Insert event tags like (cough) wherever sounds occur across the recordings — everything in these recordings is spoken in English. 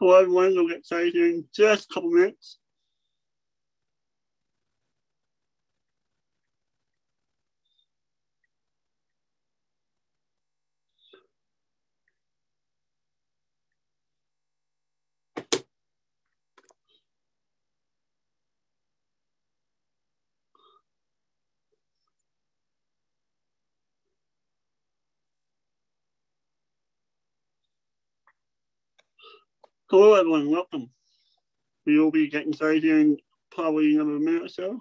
Hello, everyone. We'll get started here in just a couple minutes. Hello, everyone. Welcome. We will be getting started here in probably another minute or so.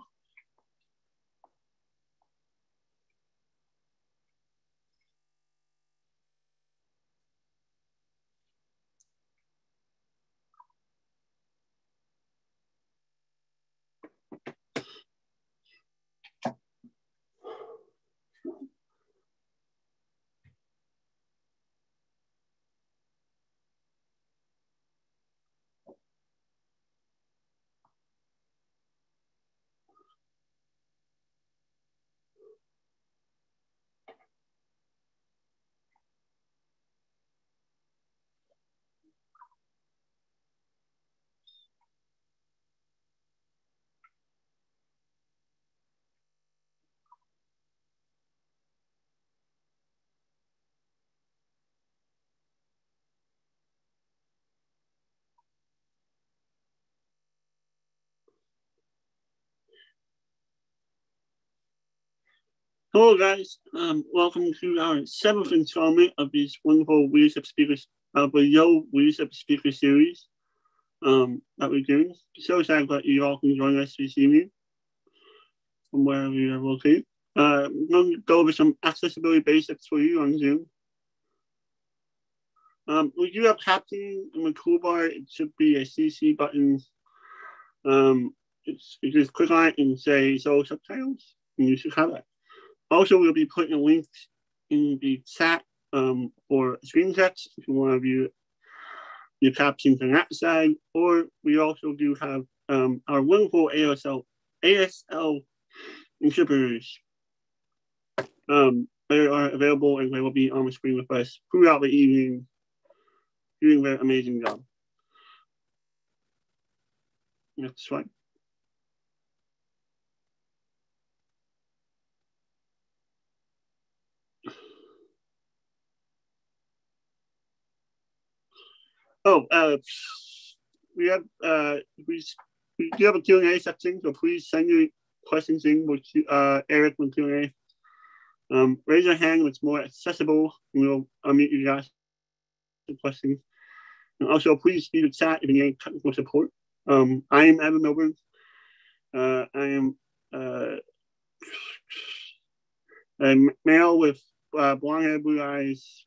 Hello, guys. Um, welcome to our seventh installment of this wonderful Leadership Speakers, uh, Yo Leadership Speaker Series um, that we're doing. So excited that you all can join us this evening from wherever you are located. Uh, I'm going to go over some accessibility basics for you on Zoom. Um, we do have captioning in the toolbar. It should be a CC button. Um, it's, you just click on it and say show subtitles, and you should have it. Also, we'll be putting links in the chat um, for screen text if you want to view your captions on that side. Or we also do have um, our wonderful ASL ASL interpreters. Um, they are available and they will be on the screen with us throughout the evening, doing their amazing job. Next slide. Oh, uh, we have uh, we, we do have a Q&A section, so please send your questions in with uh, Eric with Q&A. Um, raise your hand when it's more accessible, we'll unmute you guys the questions. And also, please use the chat if you need technical support. Um, I am Evan Milburn. Uh, I am uh, a male with uh, blonde hair, blue eyes.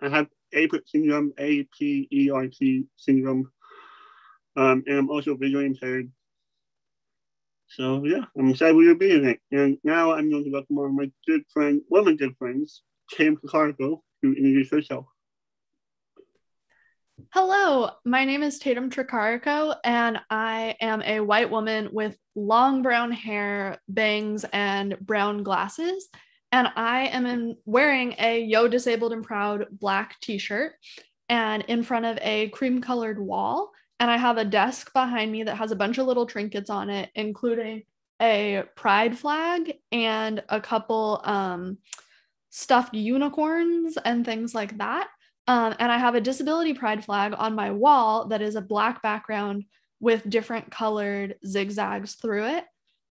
I have APERT syndrome, A-P-E-R-T syndrome. Um, and I'm also visually impaired. So yeah, I'm excited we are being it. And now I'm going to welcome of my good friend, one of my good friends, Kim Tricarico, to introduce herself. Hello, my name is Tatum Tricarico, and I am a white woman with long brown hair, bangs, and brown glasses and I am in, wearing a Yo Disabled and Proud black t shirt and in front of a cream colored wall. And I have a desk behind me that has a bunch of little trinkets on it, including a pride flag and a couple um, stuffed unicorns and things like that. Um, and I have a disability pride flag on my wall that is a black background with different colored zigzags through it.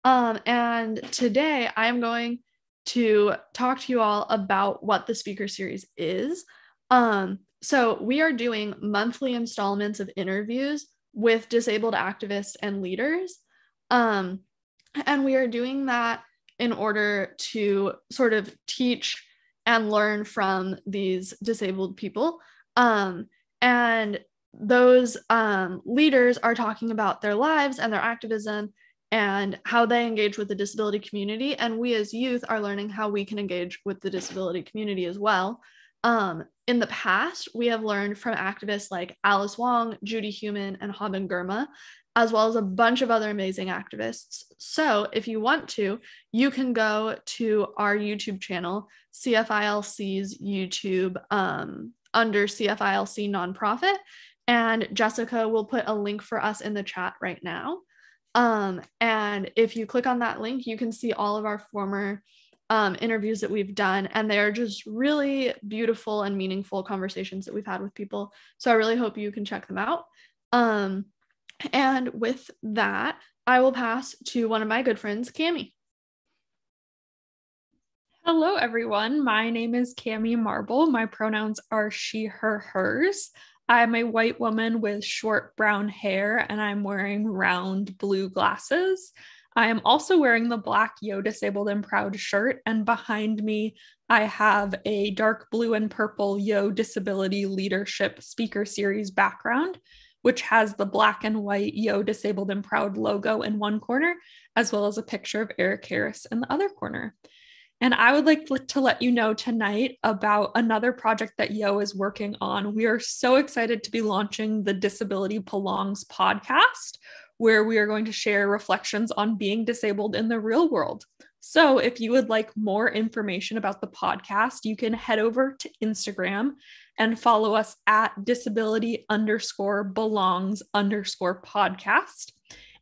Um, and today I'm going to talk to you all about what the speaker series is. Um, so, we are doing monthly installments of interviews with disabled activists and leaders. Um, and we are doing that in order to sort of teach and learn from these disabled people. Um, and those um, leaders are talking about their lives and their activism and how they engage with the disability community. And we as youth are learning how we can engage with the disability community as well. Um, in the past, we have learned from activists like Alice Wong, Judy Heumann, and Haben Girma, as well as a bunch of other amazing activists. So if you want to, you can go to our YouTube channel, CFILC's YouTube um, under CFILC nonprofit, And Jessica will put a link for us in the chat right now. Um, and if you click on that link, you can see all of our former um, interviews that we've done, and they are just really beautiful and meaningful conversations that we've had with people. So I really hope you can check them out. Um, and with that, I will pass to one of my good friends, Cami. Hello, everyone. My name is Cami Marble. My pronouns are she, her, hers. I'm a white woman with short brown hair and I'm wearing round blue glasses. I am also wearing the black Yo Disabled and Proud shirt, and behind me, I have a dark blue and purple Yo Disability Leadership Speaker Series background, which has the black and white Yo Disabled and Proud logo in one corner, as well as a picture of Eric Harris in the other corner. And I would like to let you know tonight about another project that Yo is working on. We are so excited to be launching the Disability Belongs podcast, where we are going to share reflections on being disabled in the real world. So, if you would like more information about the podcast, you can head over to Instagram and follow us at disability underscore belongs underscore podcast.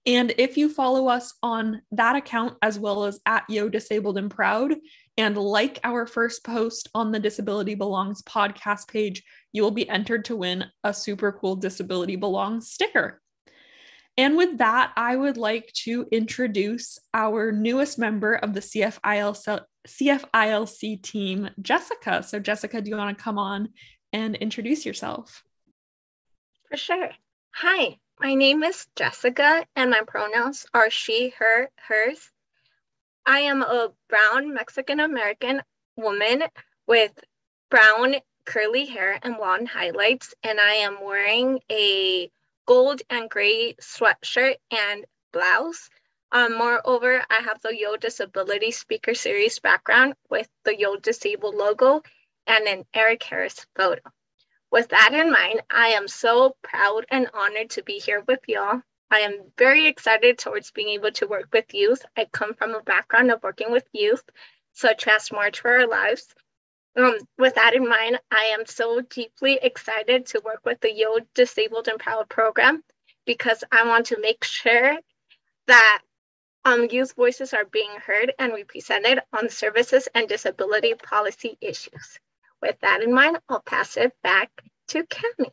And if you follow us on that account as well as at Yo Disabled and Proud and like our first post on the Disability Belongs podcast page, you will be entered to win a super cool Disability Belongs sticker. And with that, I would like to introduce our newest member of the CFILC, CFILC team, Jessica. So, Jessica, do you want to come on and introduce yourself? For sure. Hi, my name is Jessica, and my pronouns are she, her, hers. I am a brown Mexican American woman with brown curly hair and blonde highlights, and I am wearing a gold and gray sweatshirt and blouse. Um, moreover, I have the Yo Disability Speaker Series background with the Yo Disabled logo and an Eric Harris photo. With that in mind, I am so proud and honored to be here with y'all. I am very excited towards being able to work with youth. I come from a background of working with youth, such as March for Our Lives. Um, with that in mind, I am so deeply excited to work with the Yo Disabled Proud program because I want to make sure that um, youth voices are being heard and represented on services and disability policy issues. With that in mind, I'll pass it back to Cami.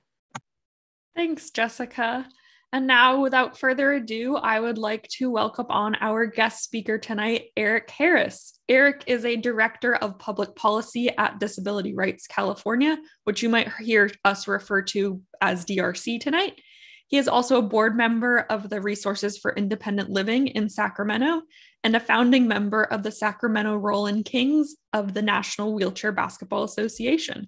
Thanks, Jessica. And now, without further ado, I would like to welcome on our guest speaker tonight, Eric Harris. Eric is a director of public policy at Disability Rights California, which you might hear us refer to as DRC tonight. He is also a board member of the Resources for Independent Living in Sacramento and a founding member of the Sacramento Rolling Kings of the National Wheelchair Basketball Association.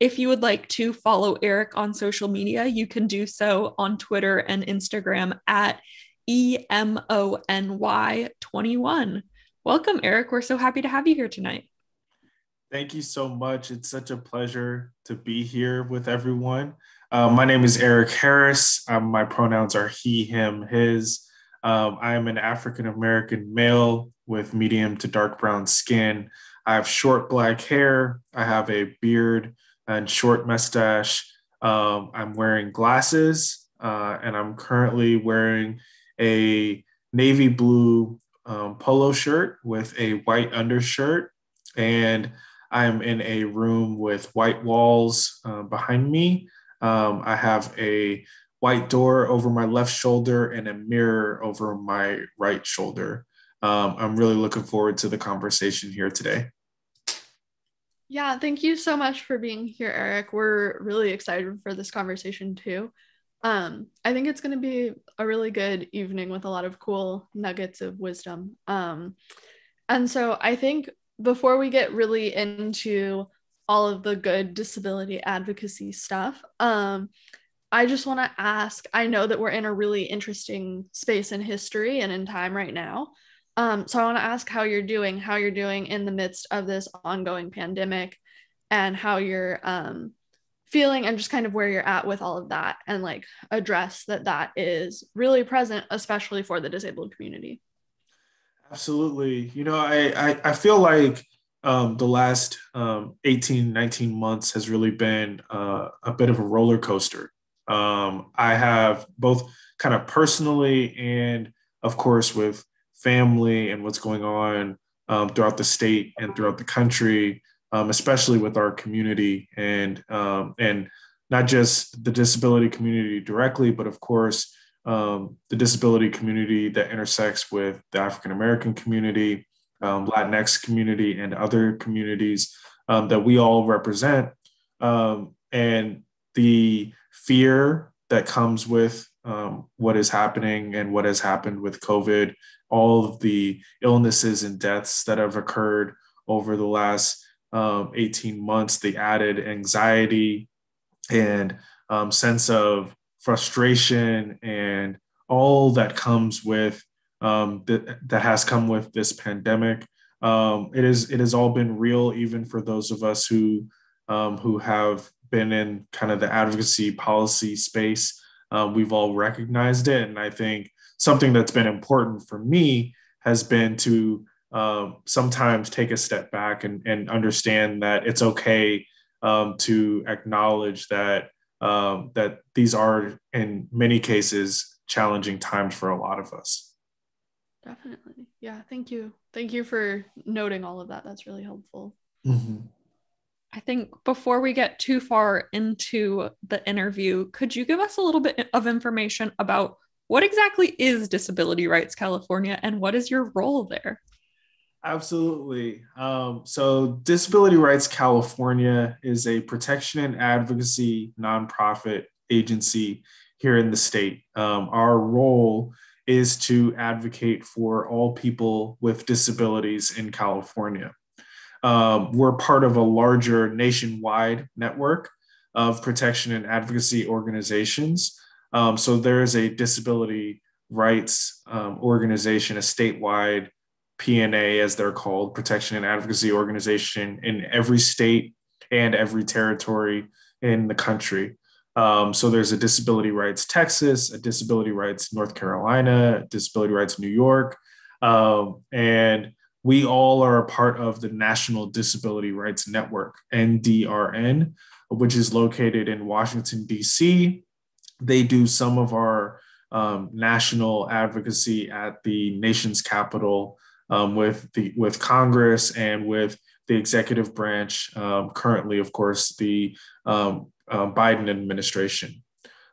If you would like to follow Eric on social media, you can do so on Twitter and Instagram at EMONY21. Welcome, Eric. We're so happy to have you here tonight. Thank you so much. It's such a pleasure to be here with everyone. Uh, my name is Eric Harris. Um, my pronouns are he, him, his. Um, I am an African American male with medium to dark brown skin. I have short black hair. I have a beard and short mustache. Um, I'm wearing glasses, uh, and I'm currently wearing a navy blue um, polo shirt with a white undershirt. And I'm in a room with white walls uh, behind me. Um, I have a white door over my left shoulder and a mirror over my right shoulder. Um, I'm really looking forward to the conversation here today. Yeah, thank you so much for being here, Eric. We're really excited for this conversation too. Um, I think it's going to be a really good evening with a lot of cool nuggets of wisdom. Um, and so I think before we get really into all of the good disability advocacy stuff, um, I just want to ask I know that we're in a really interesting space in history and in time right now. Um, so I want to ask how you're doing, how you're doing in the midst of this ongoing pandemic, and how you're um, feeling, and just kind of where you're at with all of that, and like address that that is really present, especially for the disabled community. Absolutely. You know, I I, I feel like um, the last um, 18, 19 months has really been uh, a bit of a roller coaster. Um, I have both kind of personally and, of course, with family and what's going on um, throughout the state and throughout the country, um, especially with our community and um, and not just the disability community directly, but of course um, the disability community that intersects with the African American community, um, Latinx community, and other communities um, that we all represent, um, and the fear that comes with um, what is happening and what has happened with COVID, all of the illnesses and deaths that have occurred over the last um, 18 months, the added anxiety and sense of frustration and all that comes with um, that, that has come with this pandemic. Um, it is it has all been real, even for those of us who um, who have been in kind of the advocacy policy space. Um, we've all recognized it, and I think something that's been important for me has been to um, sometimes take a step back and, and understand that it's okay um, to acknowledge that um, that these are in many cases challenging times for a lot of us. Definitely. Yeah. Thank you. Thank you for noting all of that. That's really helpful. Mm-hmm. I think before we get too far into the interview, could you give us a little bit of information about what exactly is Disability Rights California and what is your role there? Absolutely. Um, so, Disability Rights California is a protection and advocacy nonprofit agency here in the state. Um, our role is to advocate for all people with disabilities in California. Um, we're part of a larger nationwide network of protection and advocacy organizations. Um, so, there is a disability rights um, organization, a statewide P&A, as they're called, Protection and Advocacy Organization, in every state and every territory in the country. Um, so there's a Disability Rights Texas, a Disability Rights North Carolina, Disability Rights New York, um, and we all are a part of the National Disability Rights Network, NDRN, which is located in Washington, D.C. They do some of our um, national advocacy at the nation's capital um, with the with Congress and with the executive branch. Um, currently, of course, the um, uh, Biden administration.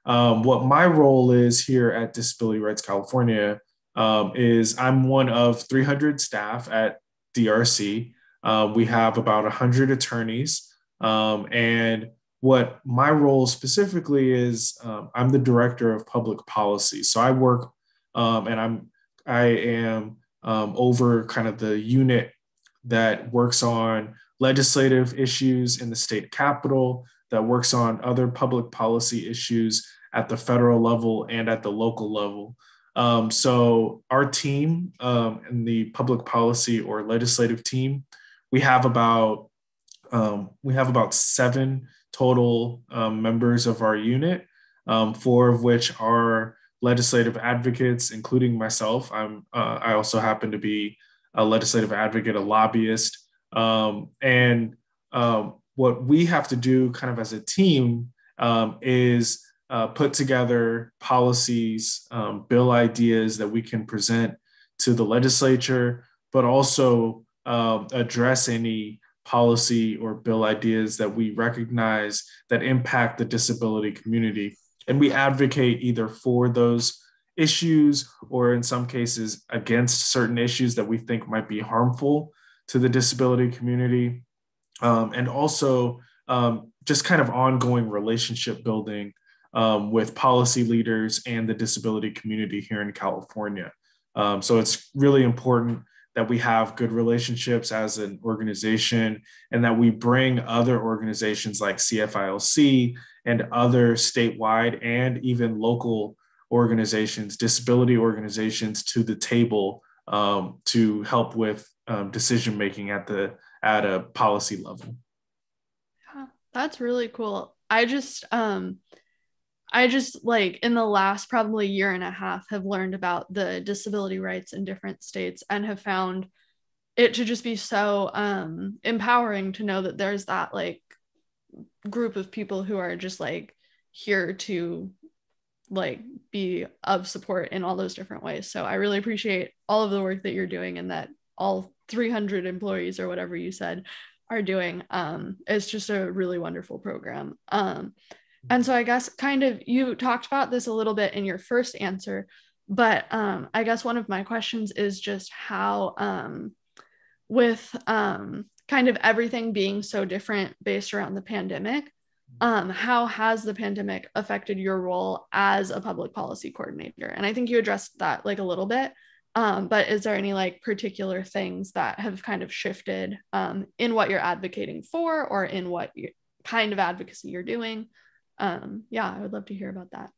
Um, what my role is here at Disability Rights California um, is I'm one of 300 staff at DRC. we have about 100 attorneys, and what my role specifically is I'm the director of public policy. So I work and I'm I am um, over kind of the unit that works on legislative issues in the state capitol, that works on other public policy issues at the federal level and at the local level. Um, so, our team um, in the public policy or legislative team, we have about um, we have about seven total um, members of our unit, um, four of which are legislative advocates, including myself. I'm uh, I also happen to be a legislative advocate, a lobbyist, um, and um, what we have to do, kind of as a team, um, is uh, put together policies, um, bill ideas that we can present to the legislature, but also um, address any policy or bill ideas that we recognize that impact the disability community. And we advocate either for those issues or in some cases against certain issues that we think might be harmful to the disability community um, and also um, just kind of ongoing relationship building um, with policy leaders and the disability community here in california. Um, so it's really important that we have good relationships as an organization and that we bring other organizations like CFILC and other statewide and even local organizations, disability organizations to the table um, to help with um, decision making at the at a policy level. Yeah, that's really cool. I just um I just like in the last probably year and a half have learned about the disability rights in different states and have found it to just be so um empowering to know that there's that like group of people who are just like here to like be of support in all those different ways. So I really appreciate all of the work that you're doing and that all 300 employees or whatever you said are doing. Um, it's just a really wonderful program. Um, and so I guess kind of you talked about this a little bit in your first answer, but um, I guess one of my questions is just how um, with um, kind of everything being so different based around the pandemic, um, how has the pandemic affected your role as a public policy coordinator? And I think you addressed that like a little bit, um, but is there any like particular things that have kind of shifted um, in what you're advocating for or in what you, kind of advocacy you're doing? Um, yeah, I would love to hear about that.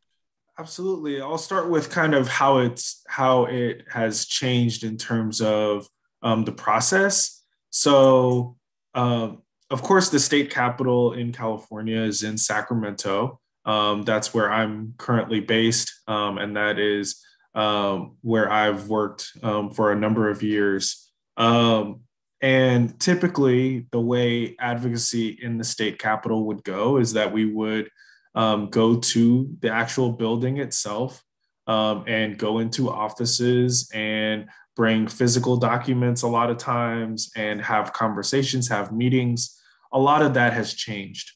Absolutely. I'll start with kind of how it's how it has changed in terms of um, the process. So, um, of course, the state capital in California is in Sacramento. Um, that's where I'm currently based, um, and that is um, where I've worked um, for a number of years. Um, and typically, the way advocacy in the state capital would go is that we would um, go to the actual building itself um, and go into offices and bring physical documents a lot of times and have conversations, have meetings. A lot of that has changed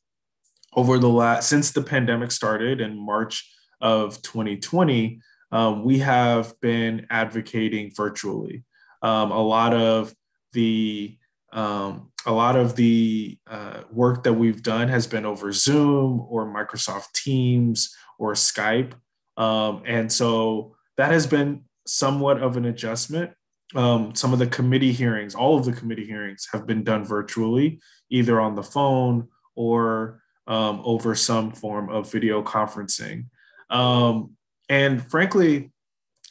over the last since the pandemic started in March of 2020 um, we have been advocating virtually. Um, a lot of the um, a lot of the uh, work that we've done has been over Zoom or Microsoft Teams or Skype, um, and so that has been somewhat of an adjustment. Um, some of the committee hearings, all of the committee hearings, have been done virtually, either on the phone or um, over some form of video conferencing. Um, and frankly,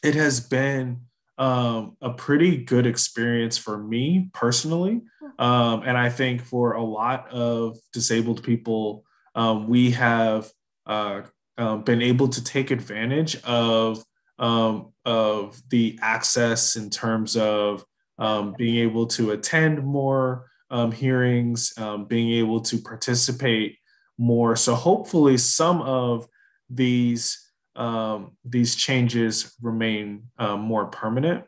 it has been um, a pretty good experience for me personally. Um, and I think for a lot of disabled people, um, we have uh, um, been able to take advantage of, um, of the access in terms of um, being able to attend more hearings, being able to participate more. So hopefully, some of these um, these changes remain um, more permanent.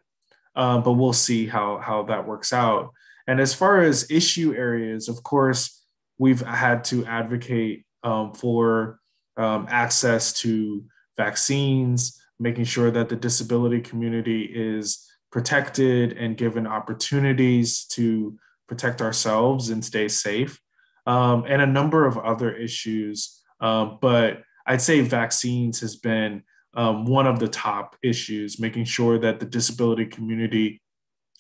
Uh, but we'll see how how that works out. And as far as issue areas, of course, we've had to advocate um, for um, access to vaccines, making sure that the disability community is protected and given opportunities to protect ourselves and stay safe, and a number of other issues. But I'd say vaccines has been um, one of the top issues, making sure that the disability community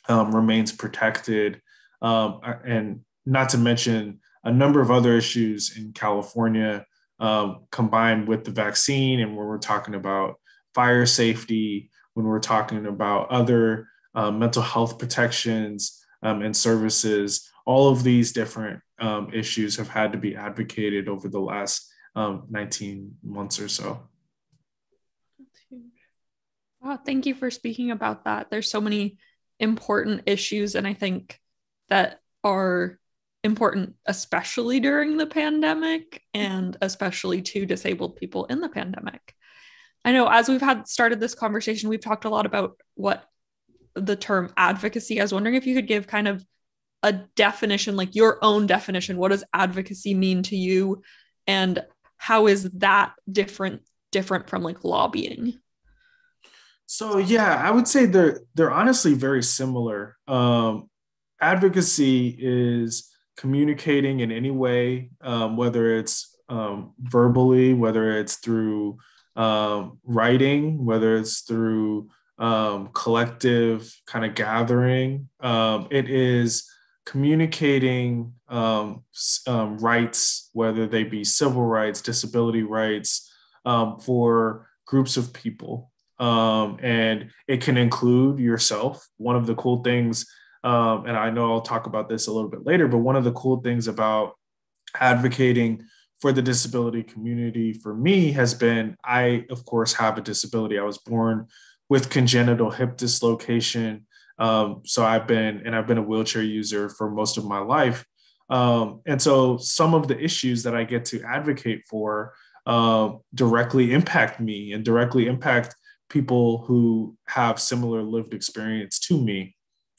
um, remains protected. Um, and not to mention a number of other issues in California um, combined with the vaccine. And when we're talking about fire safety, when we're talking about other uh, mental health protections um, and services, all of these different issues have had to be advocated over the last um, 19 months or so. Wow, thank you for speaking about that. There's so many important issues, and I think that are important, especially during the pandemic and especially to disabled people in the pandemic. I know as we've had started this conversation, we've talked a lot about what the term advocacy. I was wondering if you could give kind of a definition, like your own definition. What does advocacy mean to you? And how is that different different from like lobbying? So yeah i would say they're they're honestly very similar. Um, advocacy is communicating in any way um, whether it's um, verbally whether it's through um, writing whether it's through um, collective kind of gathering. Um, it is communicating um, um, rights, whether they be civil rights, disability rights, um, for groups of people. Um, and it can include yourself. One of the cool things, um, and I know I'll talk about this a little bit later, but one of the cool things about advocating for the disability community for me has been I, of course, have a disability. I was born with congenital hip dislocation. Um, so I've been, and I've been a wheelchair user for most of my life. Um, and so some of the issues that I get to advocate for uh, directly impact me and directly impact people who have similar lived experience to me.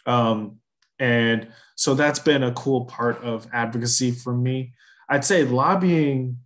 Um, and so that's been a cool part of advocacy for me. I'd say lobbying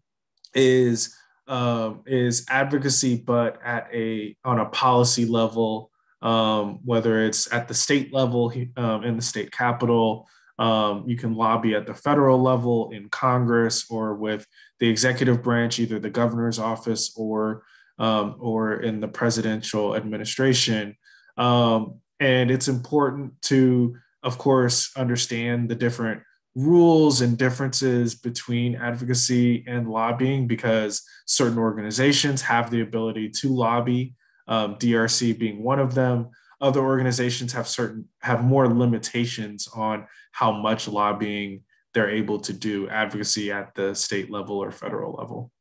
is um, is advocacy, but at a on a policy level, um, whether it's at the state level um, in the state capitol, um, you can lobby at the federal level in Congress or with the executive branch, either the governor's office or um, or in the presidential administration. Um, and it's important to, of course, understand the different rules and differences between advocacy and lobbying because certain organizations have the ability to lobby, um, DRC being one of them. Other organizations have certain have more limitations on how much lobbying they're able to do advocacy at the state level or federal level.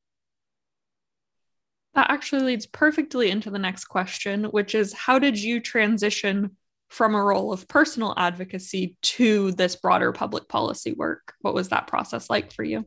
That actually leads perfectly into the next question, which is how did you transition from a role of personal advocacy to this broader public policy work? What was that process like for you?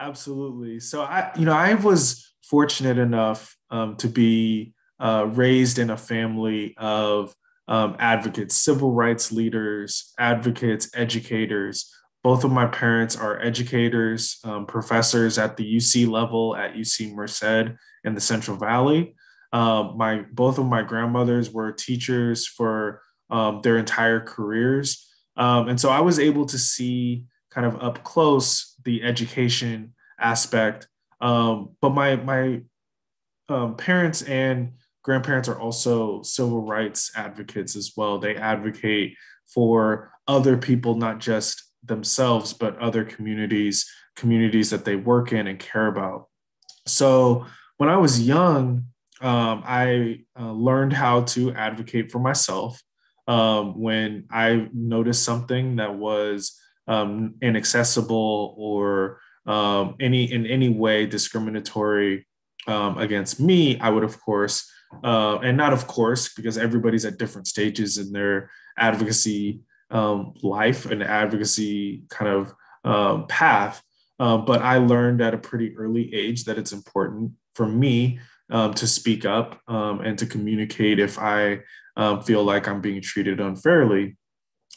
Absolutely. So I, you know, I was fortunate enough um, to be uh, raised in a family of um, advocates, civil rights leaders, advocates, educators. Both of my parents are educators, um, professors at the UC level at UC Merced in the Central Valley. Um, my both of my grandmothers were teachers for um, their entire careers, um, and so I was able to see kind of up close the education aspect. Um, but my my parents and grandparents are also civil rights advocates as well. They advocate for other people, not just themselves, but other communities, communities that they work in and care about. So when I was young, um, I uh, learned how to advocate for myself. Um, when I noticed something that was um, inaccessible or um, any in any way discriminatory um, against me, I would of course, uh, and not of course, because everybody's at different stages in their advocacy um, life and advocacy kind of path. Uh, but I learned at a pretty early age that it's important for me um, to speak up um, and to communicate if I um, feel like I'm being treated unfairly.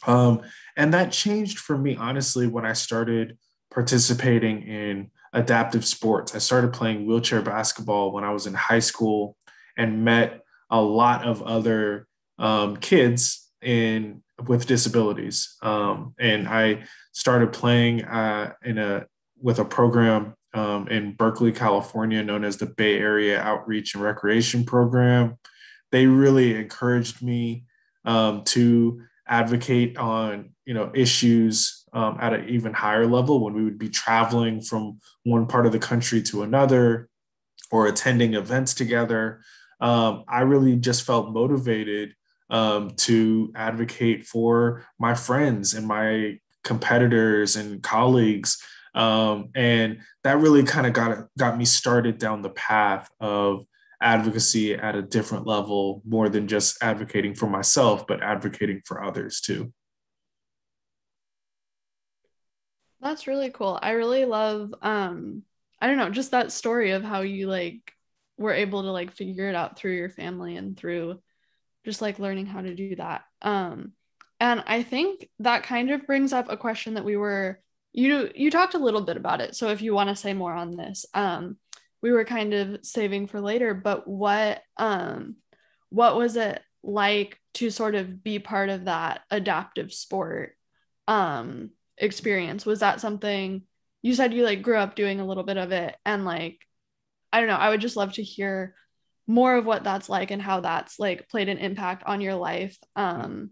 Um, and that changed for me, honestly, when I started participating in adaptive sports. I started playing wheelchair basketball when I was in high school and met a lot of other um, kids in with disabilities. Um, and I started playing uh, in a with a program um, in Berkeley, California, known as the Bay Area Outreach and Recreation Program. They really encouraged me um, to advocate on you know issues um, at an even higher level when we would be traveling from one part of the country to another or attending events together. Um, I really just felt motivated um, to advocate for my friends and my competitors and colleagues um, and that really kind of got got me started down the path of advocacy at a different level, more than just advocating for myself, but advocating for others too. That's really cool. I really love um I don't know, just that story of how you like were able to like figure it out through your family and through just like learning how to do that. Um and I think that kind of brings up a question that we were you you talked a little bit about it so if you want to say more on this um we were kind of saving for later but what um what was it like to sort of be part of that adaptive sport um experience was that something you said you like grew up doing a little bit of it and like i don't know i would just love to hear more of what that's like and how that's like played an impact on your life um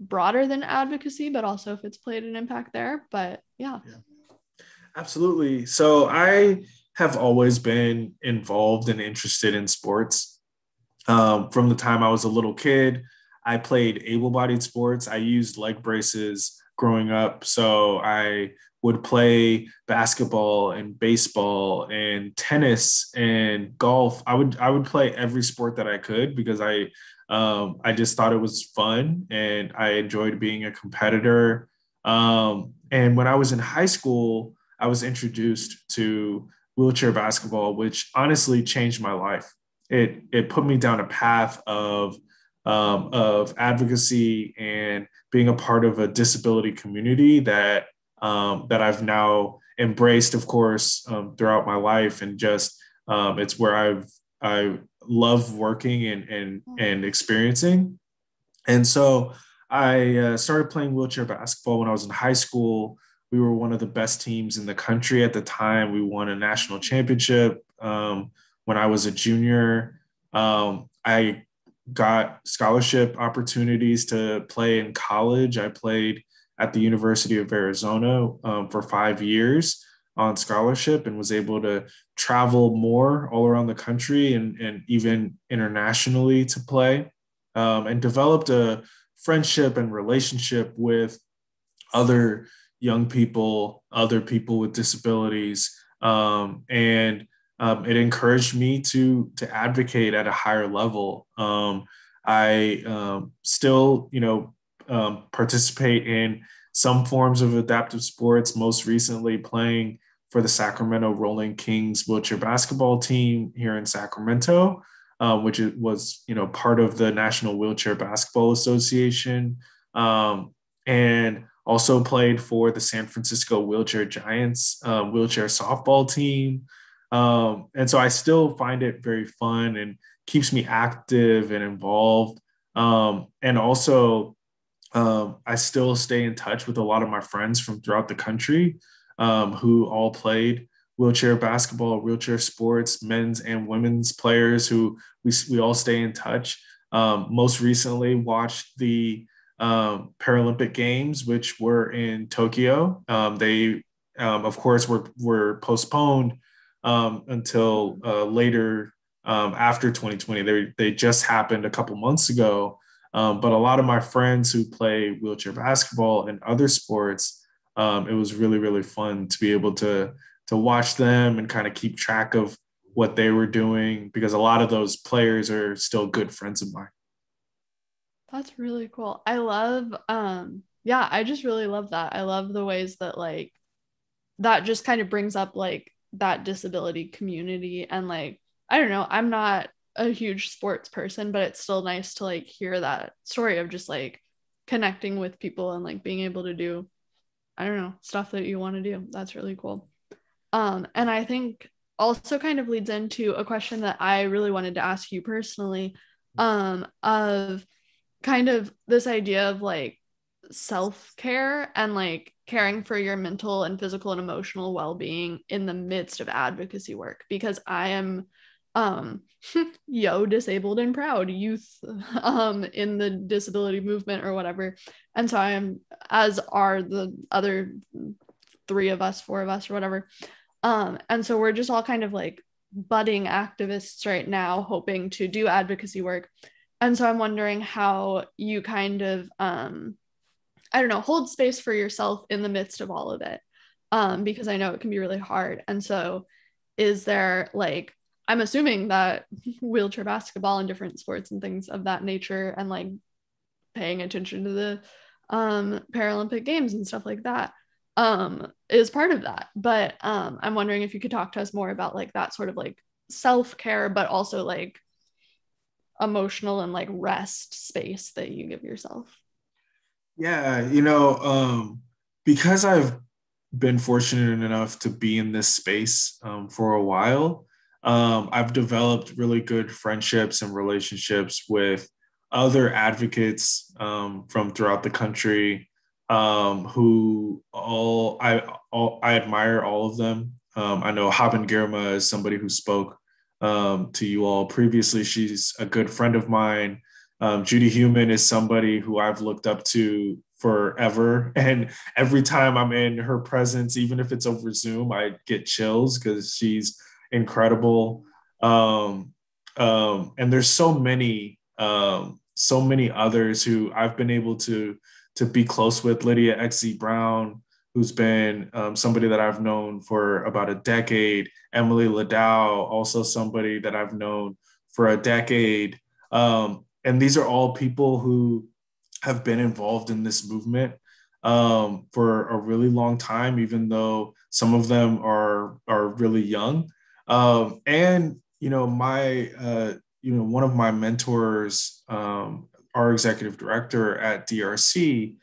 broader than advocacy, but also if it's played an impact there. But yeah. yeah. Absolutely. So I have always been involved and interested in sports. Um, from the time I was a little kid, I played able bodied sports. I used leg braces growing up. So I would play basketball and baseball and tennis and golf. I would I would play every sport that I could because I um, I just thought it was fun and I enjoyed being a competitor. Um, and when I was in high school, I was introduced to wheelchair basketball, which honestly changed my life. It it put me down a path of um, of advocacy and being a part of a disability community that um, that I've now embraced, of course, um, throughout my life, and just um, it's where I've I love working and and and experiencing. And so I uh, started playing wheelchair basketball when I was in high school. We were one of the best teams in the country at the time. We won a national championship um, when I was a junior. Um, I got scholarship opportunities to play in college. I played at the University of Arizona um, for five years on scholarship and was able to travel more all around the country and, and even internationally to play um, and developed a friendship and relationship with other young people, other people with disabilities. Um, and um, it encouraged me to to advocate at a higher level. Um, I um, still, you know, um, participate in some forms of adaptive sports. Most recently, playing for the Sacramento Rolling Kings wheelchair basketball team here in Sacramento, uh, which was, you know, part of the National Wheelchair Basketball Association, um, and also played for the San Francisco Wheelchair Giants uh, wheelchair softball team. Um, and so I still find it very fun and keeps me active and involved. Um, and also, um, I still stay in touch with a lot of my friends from throughout the country um, who all played wheelchair basketball, wheelchair sports, men's and women's players who we, we all stay in touch. Um, most recently, watched the um, Paralympic Games, which were in Tokyo. they, of course, were, were postponed um, until uh, later um, after 2020. They, they just happened a couple months ago. Um, but a lot of my friends who play wheelchair basketball and other sports, um, it was really, really fun to be able to, to watch them and kind of keep track of what they were doing because a lot of those players are still good friends of mine. That's really cool. I love, um, yeah, I just really love that. I love the ways that like that just kind of brings up like that disability community and like I don't know, I'm not a huge sports person, but it's still nice to like hear that story of just like connecting with people and like being able to do I don't know, stuff that you want to do. That's really cool. Um and I think also kind of leads into a question that I really wanted to ask you personally um of kind of this idea of like self-care and like caring for your mental and physical and emotional well-being in the midst of advocacy work because I am um (laughs) yo disabled and proud youth (laughs) um in the disability movement or whatever and so I am as are the other three of us four of us or whatever um and so we're just all kind of like budding activists right now hoping to do advocacy work and so I'm wondering how you kind of um I don't know, hold space for yourself in the midst of all of it. Um, because I know it can be really hard. And so, is there like, I'm assuming that (laughs) wheelchair basketball and different sports and things of that nature, and like paying attention to the um, Paralympic Games and stuff like that um, is part of that. But um, I'm wondering if you could talk to us more about like that sort of like self care, but also like emotional and like rest space that you give yourself. Yeah, you know, um, because I've been fortunate enough to be in this space um, for a while, um, I've developed really good friendships and relationships with other advocates um, from throughout the country um, who all I all, I admire all of them. Um, I know Haben Girma is somebody who spoke um, to you all previously. She's a good friend of mine. Um, Judy Heumann is somebody who I've looked up to forever. (laughs) And every time I'm in her presence, even if it's over Zoom, I get chills because she's incredible. Um, um, and there's so many, um, so many others who I've been able to to be close with. Lydia XZ Brown, who's been um, somebody that I've known for about a decade. Emily Ladau, also somebody that I've known for a decade. Um, and these are all people who have been involved in this movement um, for a really long time, even though some of them are are really young. Um, and you know, my uh, you know one of my mentors, um, our executive director at DRC,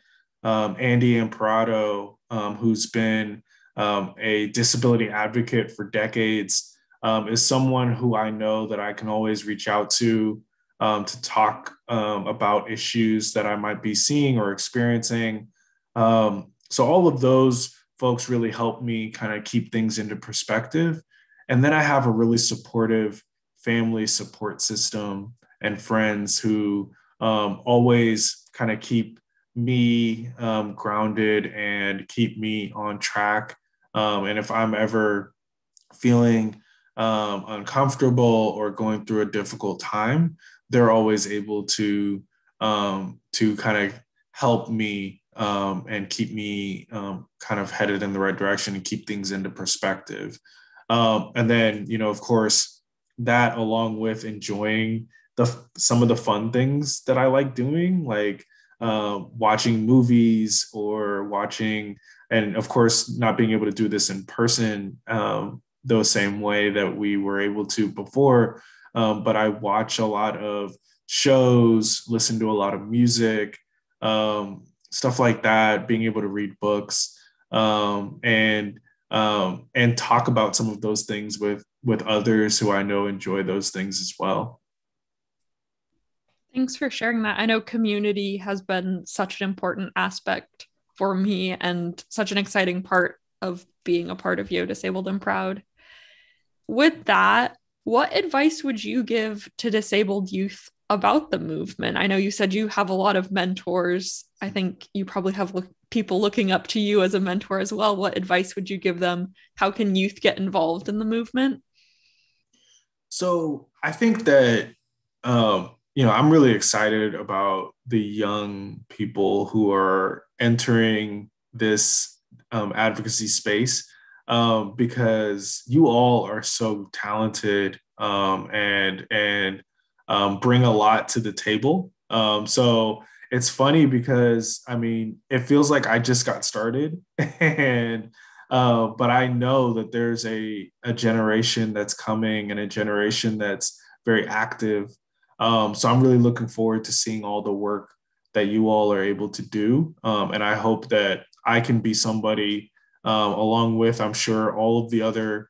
um, Andy Imparato, um, who's been um, a disability advocate for decades, um, is someone who I know that I can always reach out to to talk about issues that I might be seeing or experiencing. So all of those folks really help me kind of keep things into perspective. And then I have a really supportive family support system and friends who um, always kind of keep me um, grounded and keep me on track. Um, and if I'm ever feeling um, uncomfortable or going through a difficult time, they're always able to um, to kind of help me um, and keep me kind of headed in the right direction and keep things into perspective. Um, and then, you know, of course, that along with enjoying the some of the fun things that I like doing, like uh, watching movies or watching, and of course, not being able to do this in person um, the same way that we were able to before. Um, but I watch a lot of shows, listen to a lot of music, um, stuff like that. Being able to read books um, and um, and talk about some of those things with with others who I know enjoy those things as well. Thanks for sharing that. I know community has been such an important aspect for me and such an exciting part of being a part of Yo Disabled and Proud. With that, what advice would you give to disabled youth about the movement? I know you said you have a lot of mentors. I think you probably have look- people looking up to you as a mentor as well. What advice would you give them? How can youth get involved in the movement? So I think that um, you know I'm really excited about the young people who are entering this um, advocacy space um, because you all are so talented um, and and um, bring a lot to the table. Um, so it's funny because I mean it feels like I just got started, (laughs) and uh, but I know that there's a a generation that's coming and a generation that's very active. Um, so I'm really looking forward to seeing all the work that you all are able to do, um, and I hope that I can be somebody um, along with, I'm sure, all of the other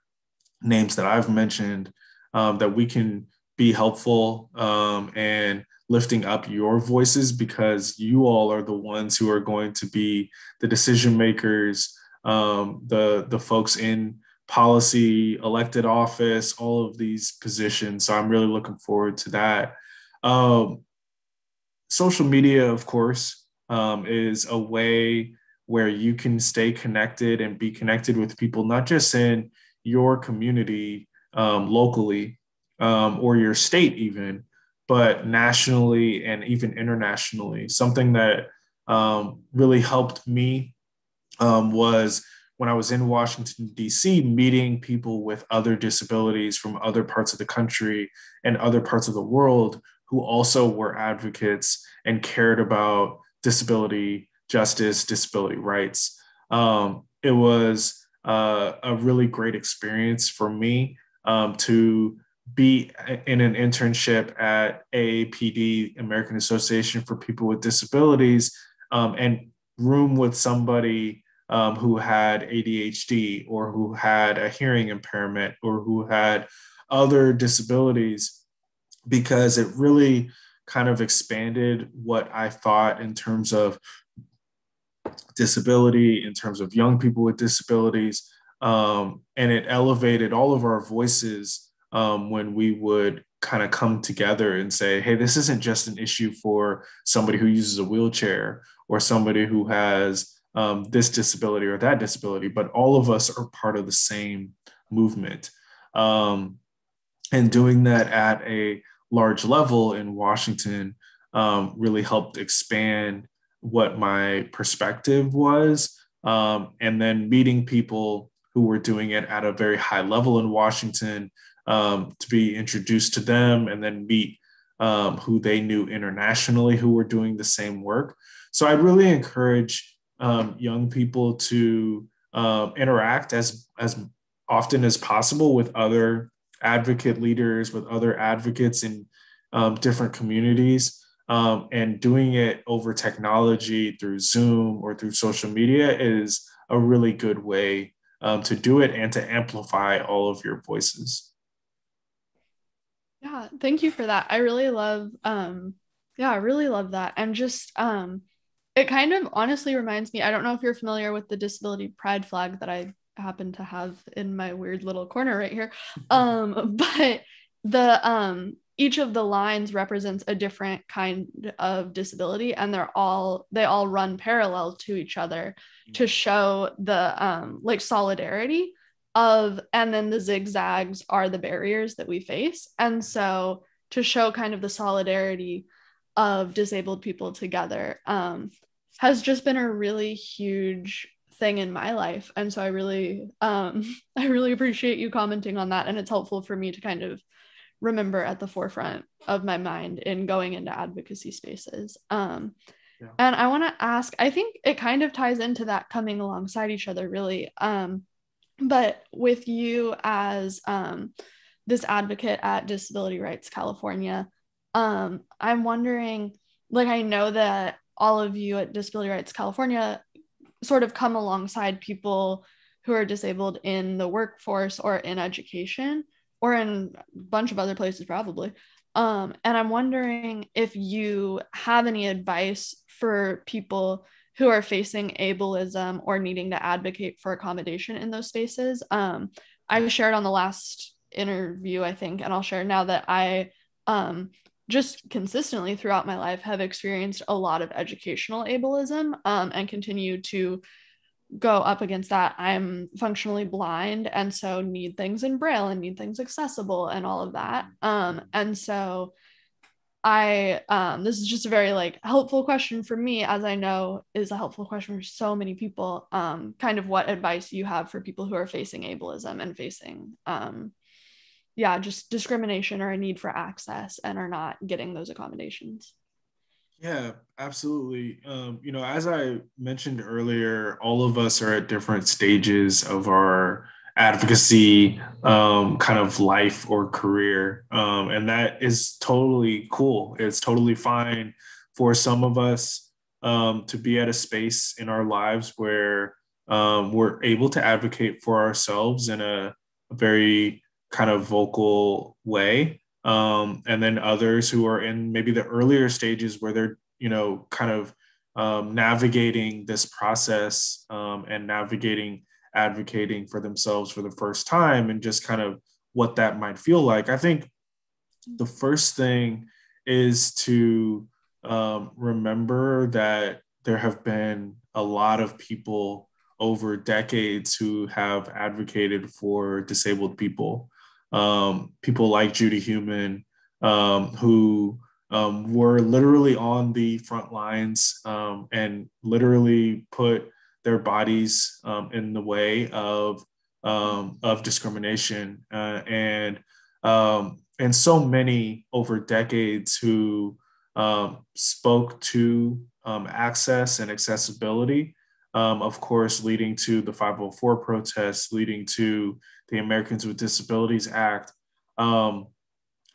names that I've mentioned, um, that we can be helpful um, and lifting up your voices because you all are the ones who are going to be the decision makers, um, the the folks in policy, elected office, all of these positions. So I'm really looking forward to that. Um, social media, of course, um, is a way where you can stay connected and be connected with people, not just in your community um, locally um, or your state, even, but nationally and even internationally. Something that um, really helped me um, was when I was in Washington, D.C., meeting people with other disabilities from other parts of the country and other parts of the world who also were advocates and cared about disability justice, disability rights. Um, it was uh, a really great experience for me um, to be in an internship at AAPD, American Association for People with Disabilities, um, and room with somebody um, who had ADHD or who had a hearing impairment or who had other disabilities, because it really kind of expanded what I thought in terms of disability, in terms of young people with disabilities. Um, and it elevated all of our voices um, when we would kind of come together and say, hey, this isn't just an issue for somebody who uses a wheelchair or somebody who has um, this disability or that disability, but all of us are part of the same movement. Um, and doing that at a large level in Washington um, really helped expand what my perspective was. Um, and then meeting people who were doing it at a very high level in Washington um, to be introduced to them and then meet um, who they knew internationally who were doing the same work. So I really encourage um, young people to um, interact as as often as possible with other advocate leaders, with other advocates in um, different communities, um, and doing it over technology through Zoom or through social media is a really good way um, to do it and to amplify all of your voices. Yeah, thank you for that. I really love um yeah, I really love that. And just um it kind of honestly reminds me, I don't know if you're familiar with the disability pride flag that I happen to have in my weird little corner right here. (laughs) Um but the um each of the lines represents a different kind of disability and they're all they all run parallel to each other to show the um like solidarity of and then the zigzags are the barriers that we face. And so to show kind of the solidarity of disabled people together um, has just been a really huge thing in my life. And so i really um, (laughs) i really appreciate you commenting on that. And it's helpful for me to kind of remember at the forefront of my mind in going into advocacy spaces. Um, yeah. and i want to ask i think it kind of ties into that coming alongside each other really. Um, but with you as um, this advocate at Disability Rights California, um, I'm wondering, like, I know that all of you at Disability Rights California sort of come alongside people who are disabled in the workforce or in education or in a bunch of other places, probably. Um, and I'm wondering if you have any advice for people who are facing ableism or needing to advocate for accommodation in those spaces. Um, I shared on the last interview, I think, and I'll share now that I um, just consistently throughout my life have experienced a lot of educational ableism um, and continue to go up against that. I'm functionally blind and so need things in braille and need things accessible and all of that. Um, and so I um this is just a very like helpful question for me as I know is a helpful question for so many people um kind of what advice you have for people who are facing ableism and facing um yeah just discrimination or a need for access and are not getting those accommodations. Yeah, absolutely. Um, you know, as I mentioned earlier, all of us are at different stages of our advocacy um, kind of life or career. Um, and that is totally cool. It's totally fine for some of us um, to be at a space in our lives where um, we're able to advocate for ourselves in a, a very kind of vocal way. Um, and then others who are in maybe the earlier stages where they're, you know, kind of um, navigating this process and navigating advocating for themselves for the first time and just kind of what that might feel like. I think the first thing is to um, remember that there have been a lot of people over decades who have advocated for disabled people. Um, people like Judy Heumann, um, who um, were literally on the front lines um, and literally put their bodies um, in the way of um, of discrimination uh, and um, and so many over decades who um, spoke to um, access and accessibility um, of course leading to the 504 protests leading to the americans with disabilities act.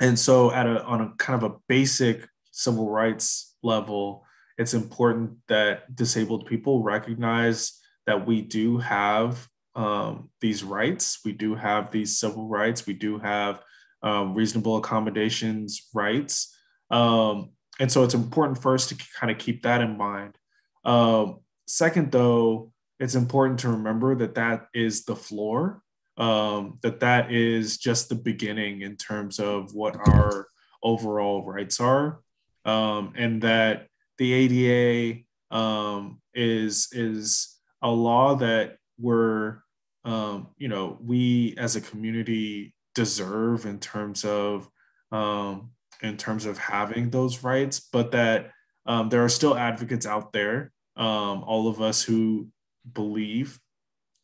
And so at a on a kind of a basic civil rights level it's important that disabled people recognize that we do have um, these rights. We do have these civil rights. We do have um, reasonable accommodations rights. Um, and so it's important first to kind of keep that in mind. Um, second, though, it's important to remember that that is the floor, um, that that is just the beginning in terms of what our overall rights are, um, and that the ADA um, is is a law that we're um, you know we as a community deserve in terms of um, in terms of having those rights, but that um, there are still advocates out there, um, all of us who believe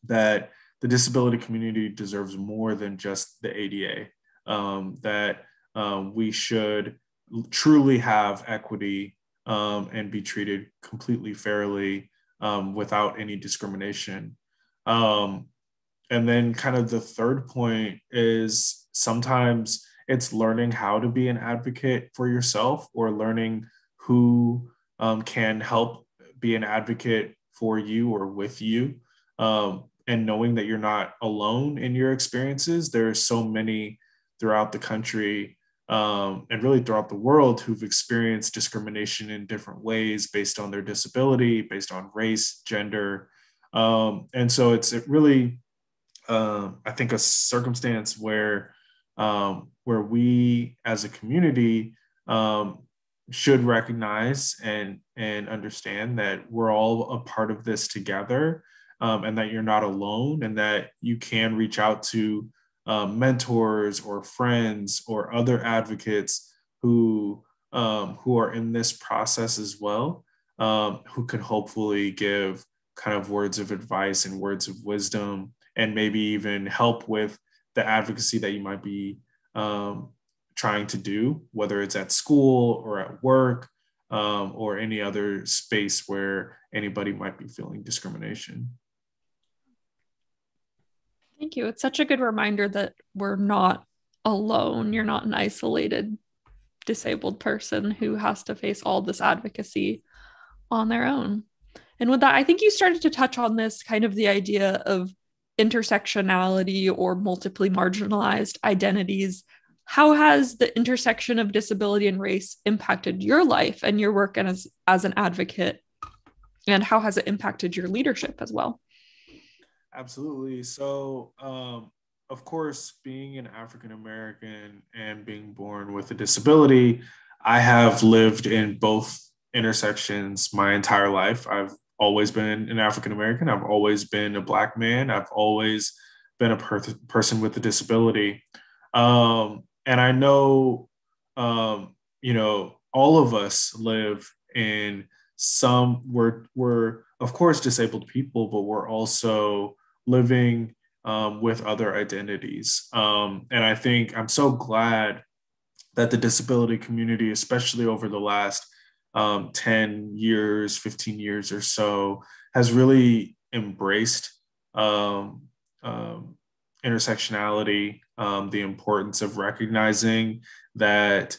that the disability community deserves more than just the ADA. Um, that we should truly have equity um, and be treated completely fairly um, without any discrimination. Um, and then, kind of the third point is sometimes it's learning how to be an advocate for yourself or learning who um, can help be an advocate for you or with you. Um, and knowing that you're not alone in your experiences. There are so many throughout the country um, and really throughout the world who've experienced discrimination in different ways based on their disability, based on race, gender. Um, and so it's it really, uh, I think, a circumstance where um, where we as a community um, should recognize and and understand that we're all a part of this together um, and that you're not alone and that you can reach out to um, mentors or friends or other advocates who um, who are in this process as well um, who can hopefully give kind of words of advice and words of wisdom and maybe even help with the advocacy that you might be um, trying to do whether it's at school or at work um, or any other space where anybody might be feeling discrimination Thank you. It's such a good reminder that we're not alone. You're not an isolated disabled person who has to face all this advocacy on their own. And with that, I think you started to touch on this kind of the idea of intersectionality or multiply marginalized identities. How has the intersection of disability and race impacted your life and your work and as, as an advocate? And how has it impacted your leadership as well? Absolutely. So, um, of course, being an African American and being born with a disability, I have lived in both intersections my entire life. I've always been an African American. I've always been a Black man. I've always been a per- person with a disability. Um, and I know, um, you know, all of us live in some, we're, we're, of course, disabled people, but we're also living um, with other identities. Um, and I think I'm so glad that the disability community, especially over the last um, 10 years, 15 years or so, has really embraced um, um, intersectionality, um, the importance of recognizing that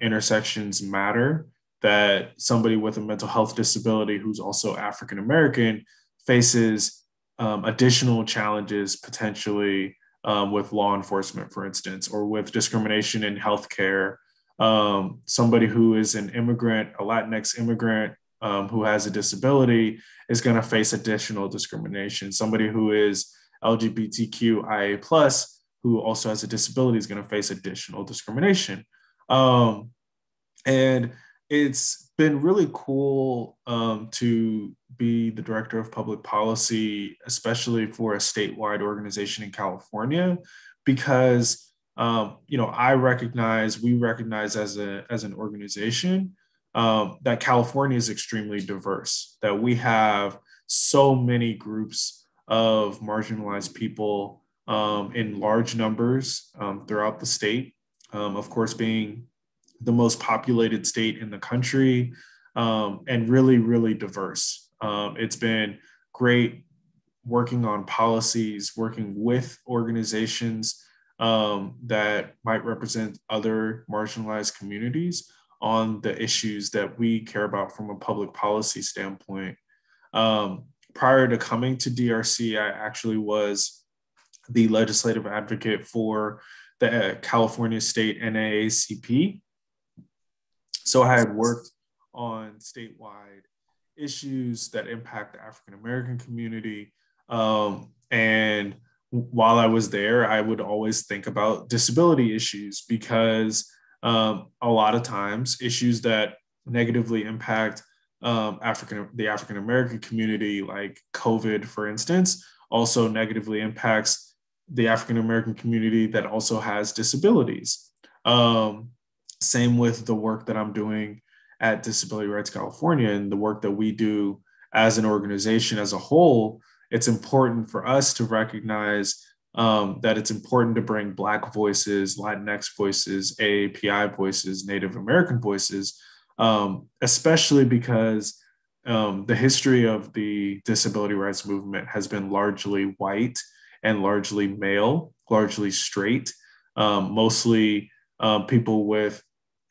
intersections matter, that somebody with a mental health disability who's also African American faces um, additional challenges potentially um, with law enforcement, for instance, or with discrimination in healthcare. Um, somebody who is an immigrant, a Latinx immigrant um, who has a disability, is going to face additional discrimination. Somebody who is LGBTQIA plus, who also has a disability, is going to face additional discrimination. Um, and it's been really cool um, to be the director of public policy, especially for a statewide organization in California, because um, you know I recognize, we recognize as a as an organization um, that California is extremely diverse. That we have so many groups of marginalized people um, in large numbers um, throughout the state. Um, of course, being the most populated state in the country um, and really, really diverse. Um, it's been great working on policies, working with organizations um, that might represent other marginalized communities on the issues that we care about from a public policy standpoint. Um, prior to coming to DRC, I actually was the legislative advocate for the California State NAACP, so I had worked on statewide issues that impact the African American community. Um, and while I was there, I would always think about disability issues because um, a lot of times issues that negatively impact um, African the African American community, like COVID, for instance, also negatively impacts the African American community that also has disabilities. Um, same with the work that I'm doing at Disability Rights California and the work that we do as an organization as a whole. It's important for us to recognize um, that it's important to bring Black voices, Latinx voices, AAPI voices, Native American voices, um, especially because um, the history of the disability rights movement has been largely white and largely male, largely straight, um, mostly um, people with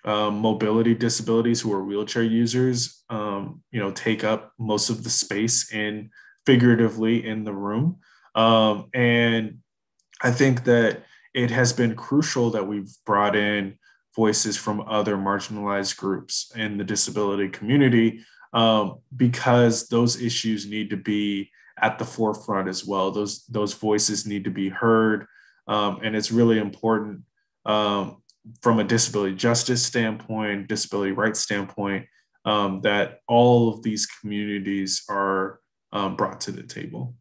um, mobility disabilities who are wheelchair users, um, you know, take up most of the space in figuratively in the room. Um, and I think that it has been crucial that we've brought in voices from other marginalized groups in the disability community um, because those issues need to be at the forefront as well. Those those voices need to be heard, um, and it's really important um, from a disability justice standpoint, disability rights standpoint, um, that all of these communities are um, brought to the table.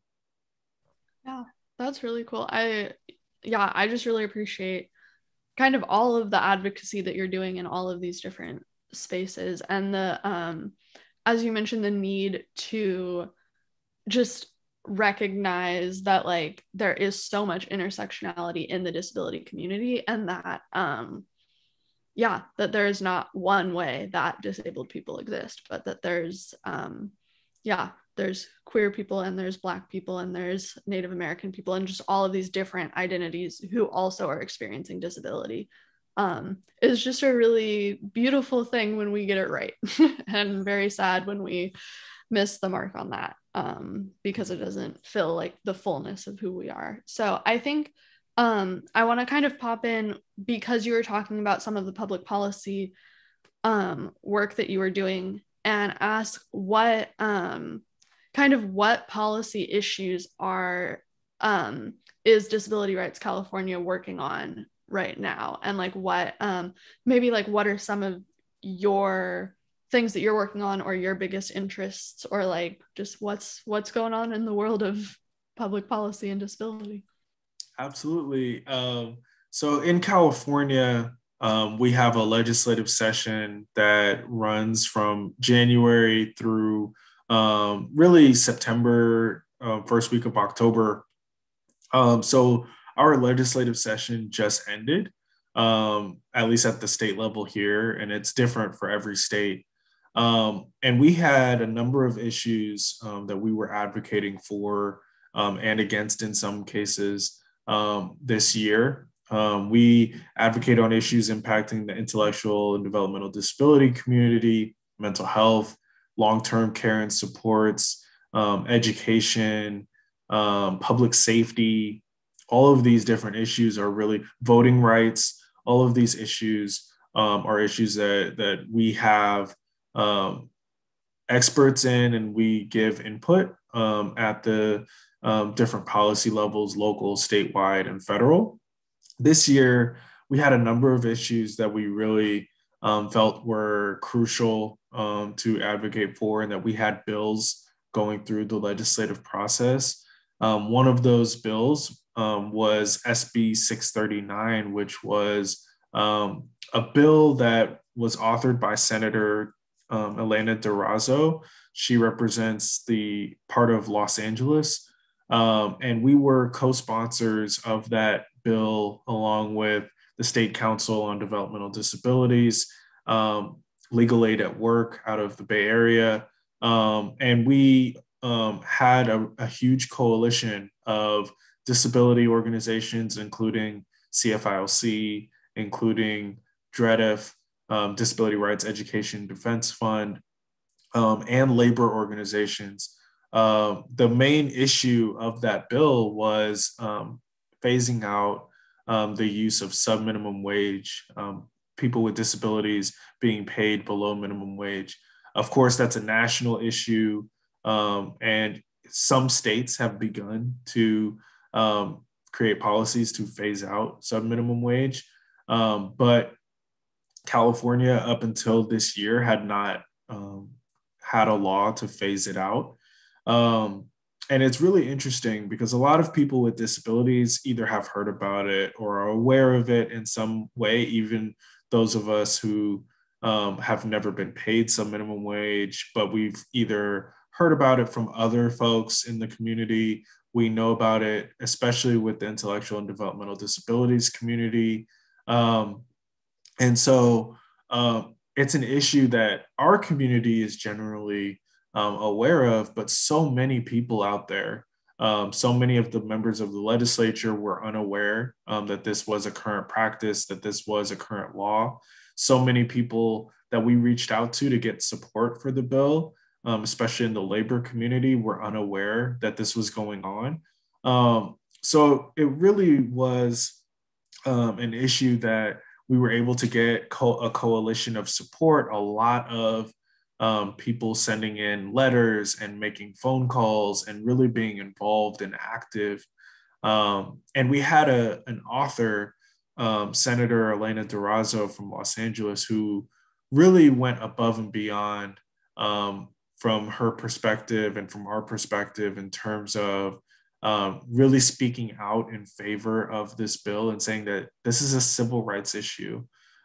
Yeah, that's really cool. I yeah, I just really appreciate kind of all of the advocacy that you're doing in all of these different spaces and the um as you mentioned the need to just recognize that like there is so much intersectionality in the disability community and that um yeah that there is not one way that disabled people exist but that there's um yeah there's queer people and there's black people and there's native american people and just all of these different identities who also are experiencing disability. Um, is just a really beautiful thing when we get it right (laughs) and very sad when we miss the mark on that um, because it doesn't feel like the fullness of who we are. So i think um, i want to kind of pop in because you were talking about some of the public policy um, work that you were doing and ask what um, kind of what policy issues are um, is disability rights california working on right now? And like what um maybe like what are some of your things that you're working on or your biggest interests or like just what's what's going on in the world of public policy and disability? Absolutely. Um so in california um, we have a legislative session that runs from january through um, really september uh, first week of october. Um, so our legislative session just ended, um, at least at the state level here, and it's different for every state. Um, and we had a number of issues um, that we were advocating for um, and against in some cases um, this year. Um, we advocate on issues impacting the intellectual and developmental disability community, mental health, long term care and supports, education, public safety, all of these different issues are really voting rights. All of these issues um, are issues that that we have um, experts in, and we give input um, at the um, different policy levels, local, statewide, and federal. This year, we had a number of issues that we really um, felt were crucial um, to advocate for, and that we had bills going through the legislative process. Um, one of those bills um, was SB 639, which was um, a bill that was authored by Senator um, Elena Durazo. She represents the part of Los Angeles. Um, and we were co sponsors of that bill along with the State Council on Developmental Disabilities, um, Legal Aid at Work out of the Bay Area. Um, and we had a, a huge coalition of disability organizations, including CFILC, including DREDF, um, Disability Rights Education Defense Fund, um, and labor organizations. Uh, the main issue of that bill was um, phasing out um, the use of subminimum wage, um, people with disabilities being paid below minimum wage. Of course, that's a national issue, um, and some states have begun to create policies to phase out sub minimum wage. Um, but California, up until this year, had not um, had a law to phase it out. Um, and it's really interesting because a lot of people with disabilities either have heard about it or are aware of it in some way, even those of us who um, have never been paid subminimum wage, but we've either heard about it from other folks in the community we know about it, especially with the intellectual and developmental disabilities community. Um, and so um, it's an issue that our community is generally um, aware of, but so many people out there. Um, so many of the members of the legislature were unaware um, that this was a current practice, that this was a current law. So many people that we reached out to to get support for the bill, um, especially in the labor community, were unaware that this was going on. Um, so it really was an issue that we were able to get co- a coalition of support, a lot of um, people sending in letters and making phone calls and really being involved and active. Um, and we had a, an author, um, Senator Elena Durazo from Los Angeles, who really went above and beyond um, from her perspective and from our perspective in terms of um, really speaking out in favor of this bill and saying that this is a civil rights issue.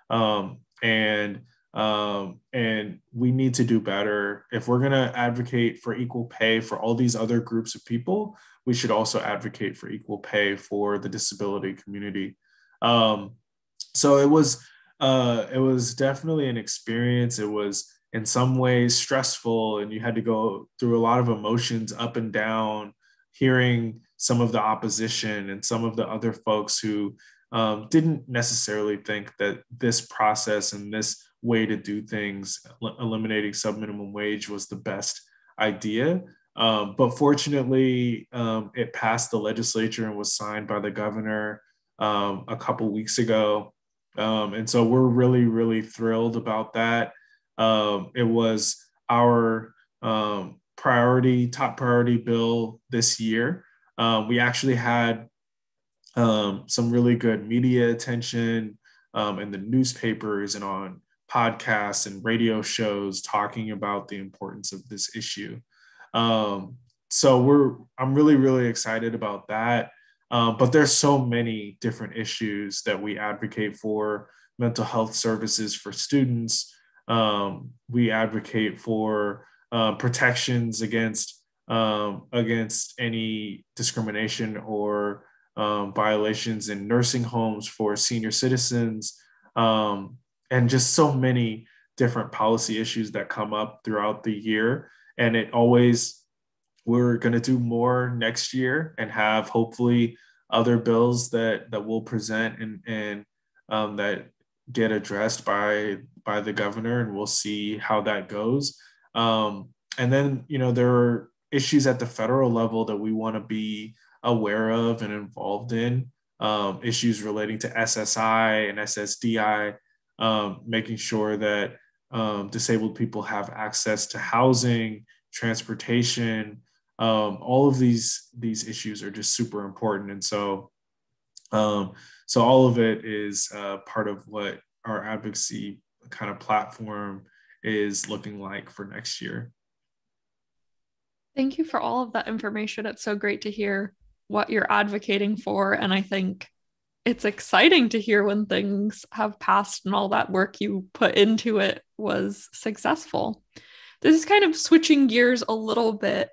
Um, and um, and we need to do better. If we're going to advocate for equal pay for all these other groups of people, we should also advocate for equal pay for the disability community. Um, so it was uh, it was definitely an experience. It was in some ways stressful, and you had to go through a lot of emotions up and down, hearing some of the opposition and some of the other folks who um, didn't necessarily think that this process and this way to do things, eliminating subminimum wage, was the best idea. Um, but fortunately, um, it passed the legislature and was signed by the governor um, a couple weeks ago. Um, and so we're really, really thrilled about that. Um, it was our priority, top priority bill this year. we actually had some really good media attention in the newspapers and on podcasts and radio shows talking about the importance of this issue. Um, so we're I'm really really excited about that. Um, but there's so many different issues that we advocate for mental health services for students. Um, we advocate for uh, protections against um, against any discrimination or um, violations in nursing homes for senior citizens. Um, and just so many different policy issues that come up throughout the year. And it always, we're going to do more next year and have hopefully other bills that that we'll present and and um, that get addressed by by the governor, and we'll see how that goes. Um, and then you know there are issues at the federal level that we want to be aware of and involved in. Um, issues relating to SSI and SSDI um, making sure that um, disabled people have access to housing, transportation. Um, all of these these issues are just super important, and so um, so all of it is uh, part of what our advocacy kind of platform is looking like for next year. Thank you for all of that information. It's so great to hear what you're advocating for, and I think it's exciting to hear when things have passed and all that work you put into it was successful. This is kind of switching gears a little bit,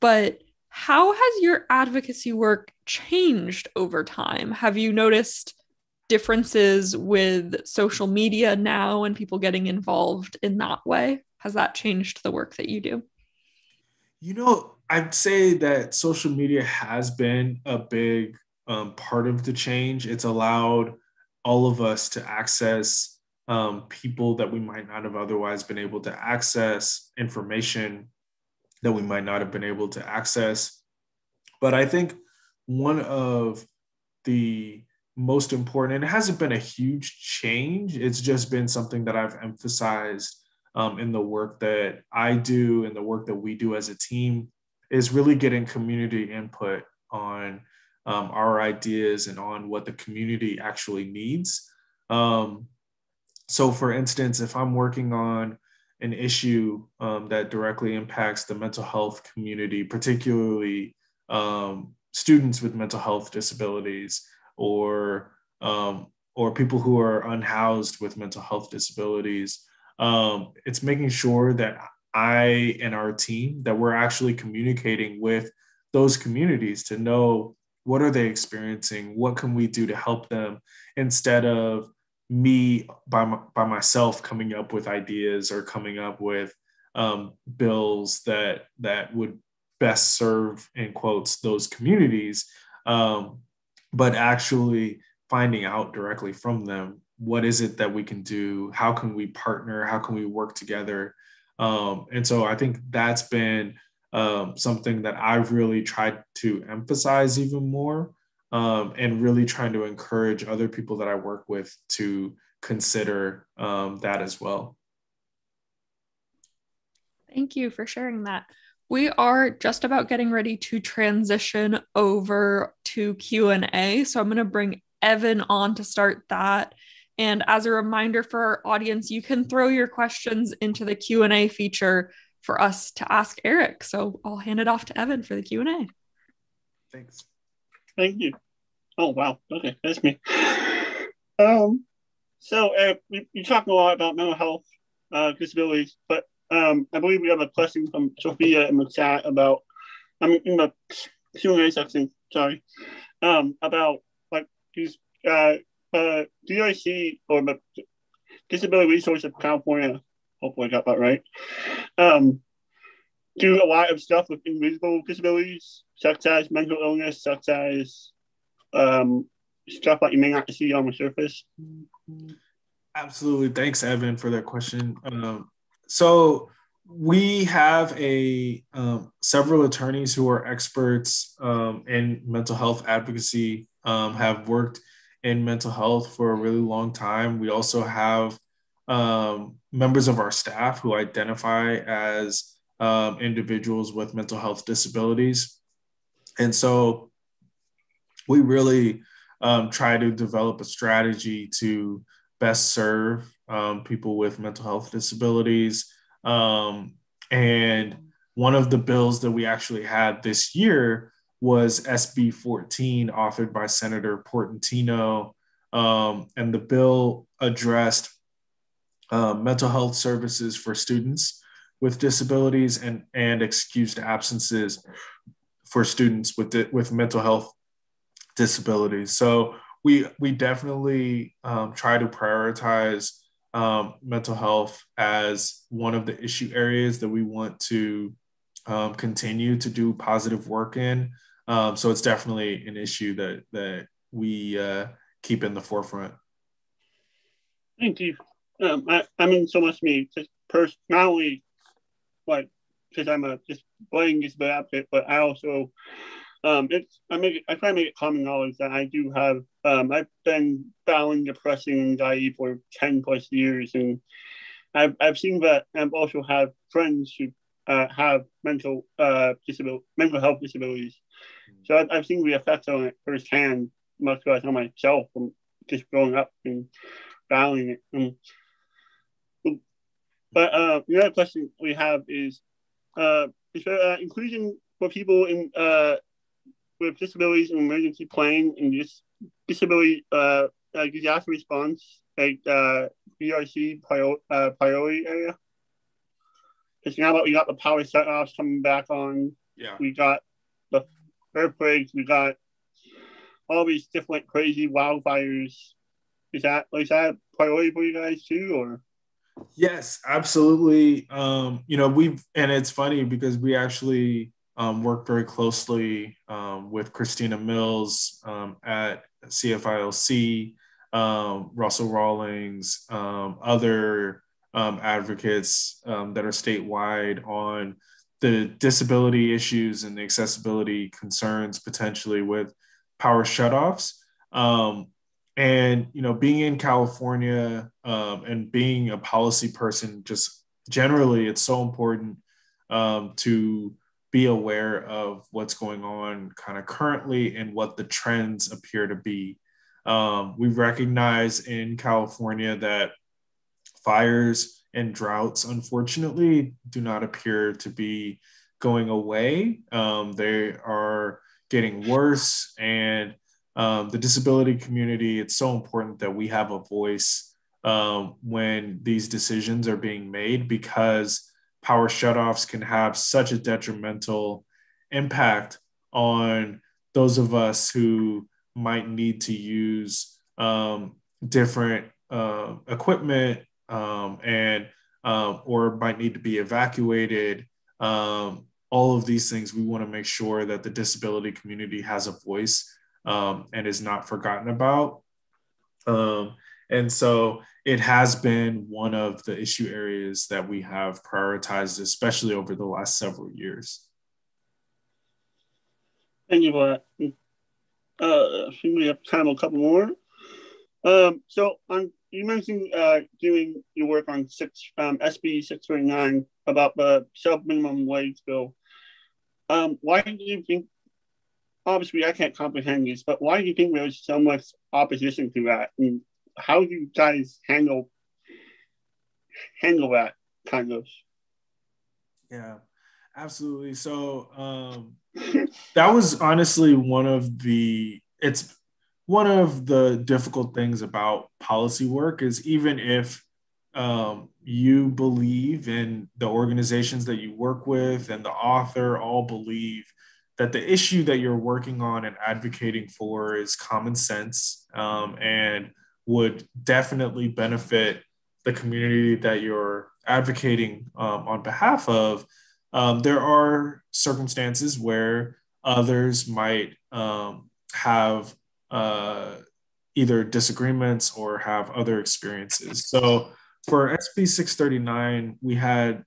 but how has your advocacy work changed over time? Have you noticed differences with social media now and people getting involved in that way? Has that changed the work that you do? You know, I'd say that social media has been a big um, part of the change. It's allowed all of us to access um, people that we might not have otherwise been able to access, information that we might not have been able to access. But I think one of the most important, and it hasn't been a huge change, it's just been something that I've emphasized um, in the work that I do and the work that we do as a team, is really getting community input on um, our ideas and on what the community actually needs. Um, so, for instance, if I'm working on an issue um, that directly impacts the mental health community, particularly um, students with mental health disabilities or um, or people who are unhoused with mental health disabilities, um, it's making sure that I and our team that we're actually communicating with those communities to know what are they experiencing what can we do to help them instead of me by, my, by myself coming up with ideas or coming up with um, bills that that would best serve in quotes those communities. Um, but actually finding out directly from them what is it that we can do? How can we partner? How can we work together? Um, and so i think that's been um, something that i've really tried to emphasize even more um, and really trying to encourage other people that i work with to consider um, that as well. Thank you for sharing that we are just about getting ready to transition over to q&a so i'm going to bring evan on to start that and as a reminder for our audience, you can throw your questions into the Q&A feature for us to ask Eric. So I'll hand it off to Evan for the Q&A. Thanks. Thank you. Oh, wow. Okay, that's me. Um, so uh, we, you talked a lot about mental health uh, disabilities, but um, I believe we have a question from Sophia in the chat about, I mean, in the Q&A section, sorry, um, about like these uh, uh, DIC or the Disability Resource of California, hopefully I got that right, um, do a lot of stuff with invisible disabilities, such as mental illness, such as um, stuff that you may not see on the surface. Absolutely. Thanks, Evan, for that question. Um, so we have a um, several attorneys who are experts um, in mental health advocacy, um, have worked in mental health for a really long time. We also have um, members of our staff who identify as um, individuals with mental health disabilities. And so we really um, try to develop a strategy to best serve um, people with mental health disabilities. Um, and one of the bills that we actually had this year was SB 14, authored by Senator Portantino. Um, and the bill addressed uh, mental health services for students with disabilities and, and excused absences for students with, with mental health disabilities. So we, we definitely um, try to prioritize um, mental health as one of the issue areas that we want to um, continue to do positive work in. Um, so it's definitely an issue that that we uh, keep in the forefront. Thank you. Um, I, I mean, so much to me, just pers- not only like because I'm a just playing this advocate, but I also um, it's I make I try to make it common knowledge that I do have um, I've been battling depression and anxiety for ten plus years, and I've I've seen that I've also have friends who uh, have mental uh mental health disabilities, so I've, I've seen the effects on it firsthand, much less on myself from just growing up and battling it. And, but uh, question we have is, uh, is there uh, inclusion for people in uh, with disabilities and emergency planning and dis- disability uh, uh, disaster response, like uh, BRC prior- uh, priority area? Because now that we got the power shutoffs coming back on, yeah, we got the earthquakes, we got all these different crazy wildfires. Is that is that a priority for you guys too, or? Yes, absolutely. Um, you know, we've and it's funny because we actually um, work very closely um, with Christina Mills um, at CFILC, um, Russell Rawlings, um, other um, advocates that are statewide on the disability issues and the accessibility concerns potentially with power shutoffs. And you know, being in California and being a policy person, just generally, it's so important to be aware of what's going on kind of currently and what the trends appear to be. Um, we recognize in California that fires and droughts, unfortunately, do not appear to be going away. Um, they are getting worse. And um, the disability community, it's so important that we have a voice um, when these decisions are being made because power shutoffs can have such a detrimental impact on those of us who might need to use um, different uh, equipment um, and um, or might need to be evacuated. Um, all of these things, we want to make sure that the disability community has a voice um, and is not forgotten about. And so it has been one of the issue areas that we have prioritized, especially over the last several years. Thank you for. Uh, I think we have time a couple more. Um, so on, you mentioned uh, doing your work on six um, SB six thirty nine about the subminimum wage bill. Um, why do you think? Obviously, I can't comprehend this, but why do you think there's so much opposition to that? And how do you guys handle handle that kind of? Yeah, absolutely. So um, that was honestly one of the it's one of the difficult things about policy work is even if um, you believe in the organizations that you work with and the author all believe that the issue that you're working on and advocating for is common sense um, and would definitely benefit the community that you're advocating um, on behalf of, um, there are circumstances where others might um, have uh, either disagreements or have other experiences. So for SB 639, we had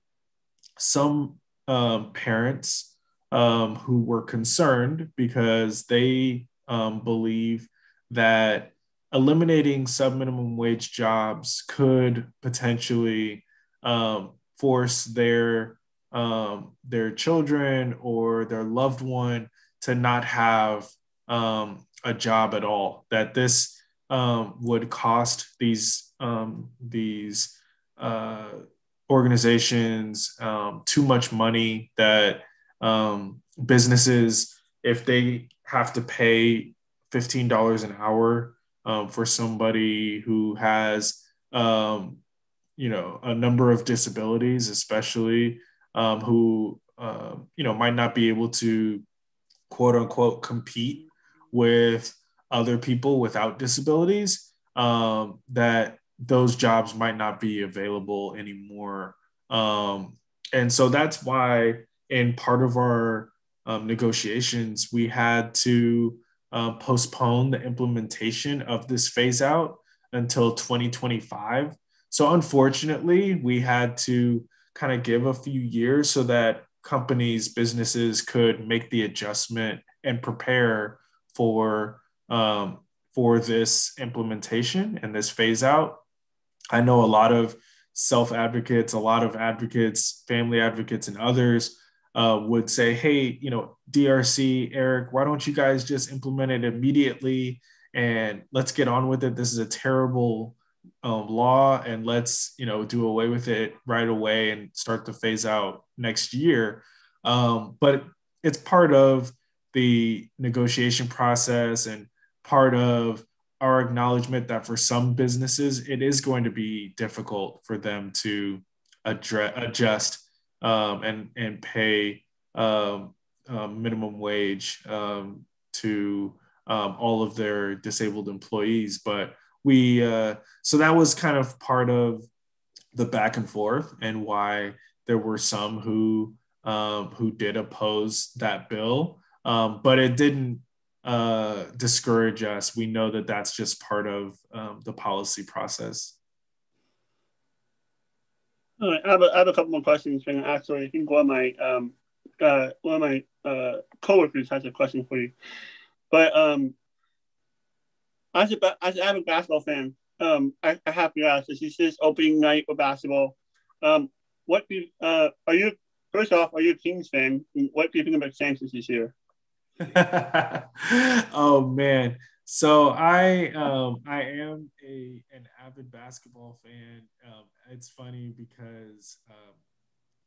some um, parents um, who were concerned because they um, believe that eliminating subminimum wage jobs could potentially um, force their um, their children or their loved one to not have um, a job at all. That this um, would cost these um, these uh, organizations um, too much money. That businesses, if they have to pay fifteen dollars an hour um, for somebody who has, um, you know, a number of disabilities, especially um, who, uh, you know, might not be able to quote unquote compete with other people without disabilities, um, that those jobs might not be available anymore. Um, and so that's why, in part of our negotiations, we had to uh, postpone the implementation of this phase out until 2025. So, unfortunately, we had to kind of give a few years so that companies, businesses could make the adjustment and prepare for um, for this implementation and this phase out. I know a lot of self advocates, a lot of advocates, family advocates, and others uh, would say, hey, you know, DRC, Eric, why don't you guys just implement it immediately and let's get on with it? This is a terrible um, law and let's, you know, do away with it right away and start to phase out next year. Um, but it's part of the negotiation process and part of our acknowledgement that for some businesses, it is going to be difficult for them to address, adjust um, and and pay um, um, minimum wage um, to um, all of their disabled employees. But we uh, so that was kind of part of the back and forth and why there were some who um, who did oppose that bill, but it didn't uh, discourage us. We know that that's just part of the policy process. All right, I have a, I have a couple more questions. And actually, I think one of my um, uh, one of my uh, coworkers has a question for you. But um, as a as an avid basketball fan, um, I, I have to ask: This is this opening night for basketball. Um, what do uh, are you? First off, are you a Kings fan? What do you think about chances this year? (laughs) oh man, so I um, I am a an avid basketball fan. Um, it's funny because um,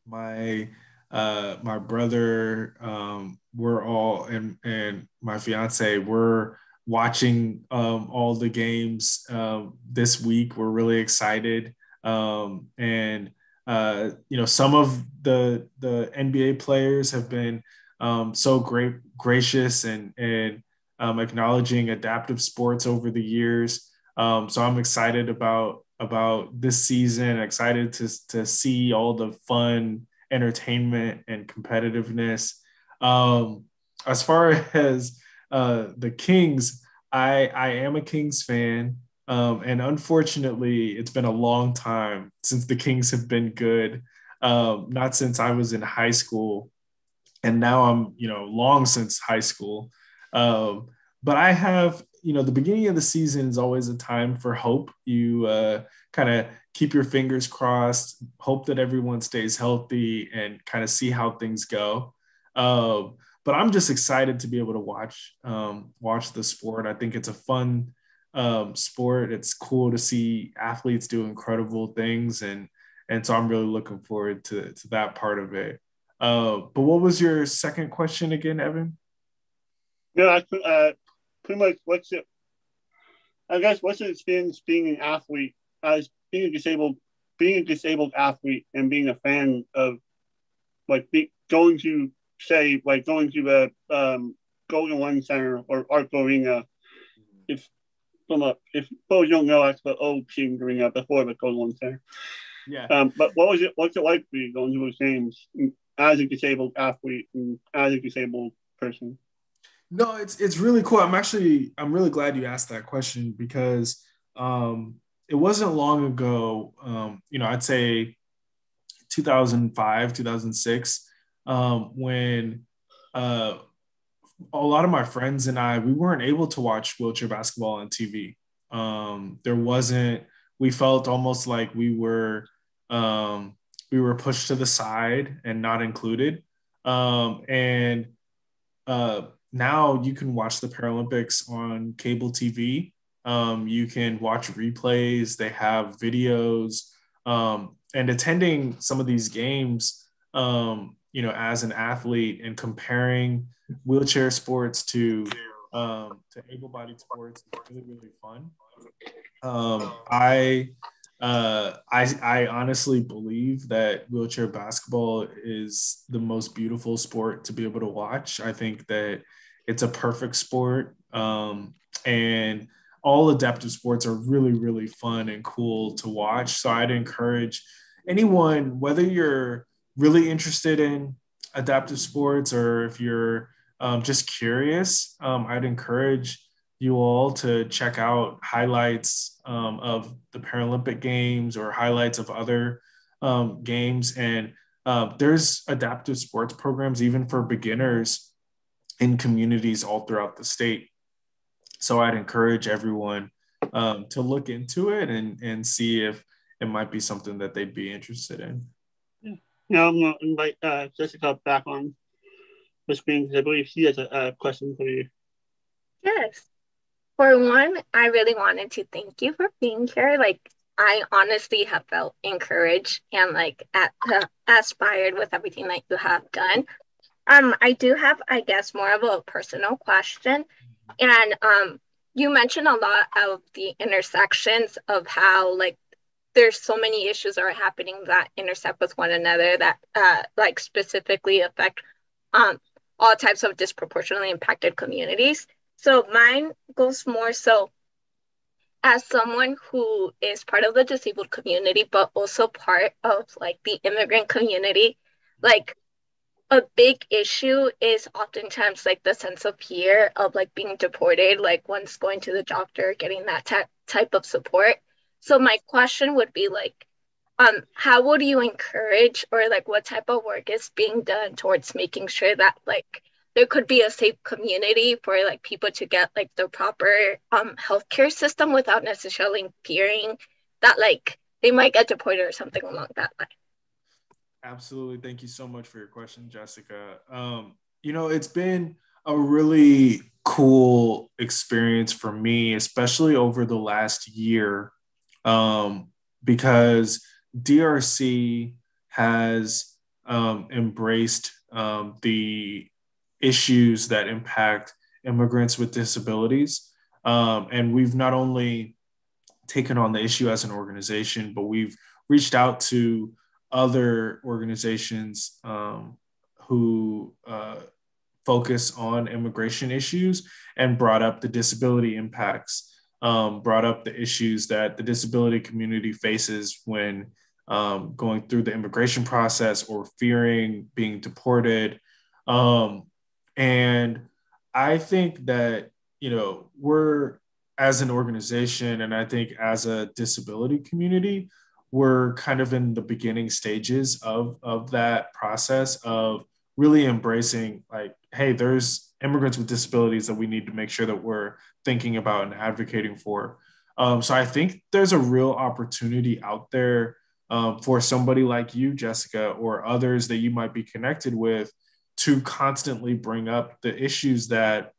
my uh, my brother, um, we're all and and my fiance, we're watching um, all the games uh, this week. We're really excited, um, and uh, you know some of the the NBA players have been um, so great, gracious, and and um, acknowledging adaptive sports over the years. Um, so I'm excited about about this season. Excited to to see all the fun, entertainment, and competitiveness. Um, as far (laughs) as uh, the Kings, I I am a Kings fan. Um, and unfortunately, it's been a long time since the Kings have been good. Um, not since I was in high school, and now I'm, you know, long since high school. Um, but I have, you know, the beginning of the season is always a time for hope. You uh, kind of keep your fingers crossed, hope that everyone stays healthy, and kind of see how things go. Um, but I'm just excited to be able to watch um, watch the sport. I think it's a fun um, sport. It's cool to see athletes do incredible things, and and so I'm really looking forward to to that part of it. Uh, but what was your second question again, Evan? Yeah, I, uh, pretty much what's it? I guess what's the experience being an athlete as being a disabled, being a disabled athlete, and being a fan of like be, going to say like going to the um, Golden One Center or Arco Arena. If from a if those don't know, that's the old team arena before the Golden One Center. Yeah. Um, but what was it? What's it like for you going to those games as a disabled athlete and as a disabled person? No, it's it's really cool. I'm actually I'm really glad you asked that question because um, it wasn't long ago. Um, you know, I'd say 2005, 2006, um, when uh, a lot of my friends and I we weren't able to watch wheelchair basketball on TV. Um, there wasn't. We felt almost like we were um, we were pushed to the side and not included. Um, and uh, now you can watch the Paralympics on cable TV. Um, you can watch replays. They have videos. Um, and attending some of these games, um, you know, as an athlete and comparing wheelchair sports to um, to able-bodied sports is really really fun. Um, I uh, I, I honestly believe that wheelchair basketball is the most beautiful sport to be able to watch. I think that it's a perfect sport. Um, and all adaptive sports are really, really fun and cool to watch. So I'd encourage anyone, whether you're really interested in adaptive sports or if you're um, just curious, um, I'd encourage you all to check out highlights um, of the Paralympic Games or highlights of other um, games. And uh, there's adaptive sports programs even for beginners in communities all throughout the state. So I'd encourage everyone um, to look into it and, and see if it might be something that they'd be interested in. Yeah, Now I'm going to invite uh, Jessica back on the screen because I believe she has a, a question for you. Yes. For one, I really wanted to thank you for being here. Like, I honestly have felt encouraged and like at, uh, aspired with everything that you have done. Um, I do have, I guess, more of a personal question, and um, you mentioned a lot of the intersections of how like there's so many issues that are happening that intersect with one another that uh, like specifically affect um, all types of disproportionately impacted communities. So mine goes more so as someone who is part of the disabled community, but also part of like the immigrant community, like a big issue is oftentimes like the sense of fear of like being deported, like once going to the doctor, getting that t- type of support. So my question would be like, um, how would you encourage or like what type of work is being done towards making sure that like there could be a safe community for like people to get like the proper um healthcare system without necessarily fearing that like they might get deported or something along that line. Absolutely. Thank you so much for your question, Jessica. Um, you know, it's been a really cool experience for me, especially over the last year, um, because DRC has um, embraced um, the issues that impact immigrants with disabilities. Um, and we've not only taken on the issue as an organization, but we've reached out to other organizations um, who uh, focus on immigration issues and brought up the disability impacts um, brought up the issues that the disability community faces when um, going through the immigration process or fearing being deported. Um, and I think that, you know, we're as an organization and I think as a disability community, we're kind of in the beginning stages of, of that process of really embracing like, hey, there's immigrants with disabilities that we need to make sure that we're thinking about and advocating for. Um, so I think there's a real opportunity out there um, for somebody like you, Jessica, or others that you might be connected with to constantly bring up the issues that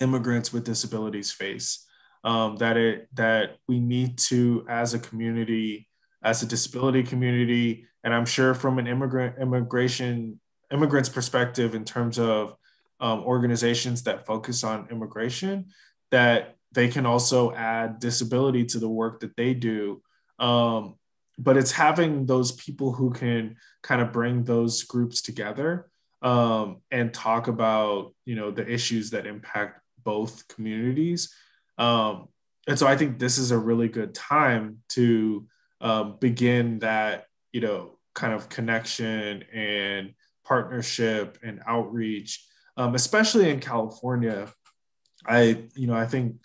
immigrants with disabilities face. Um, that it that we need to, as a community, as a disability community, and I'm sure from an immigrant immigration immigrants perspective in terms of um, organizations that focus on immigration, that they can also add disability to the work that they do. Um, but it's having those people who can kind of bring those groups together um, and talk about you know the issues that impact both communities. Um, and so I think this is a really good time to um, begin that you know kind of connection and partnership and outreach, um, especially in California. I you know I think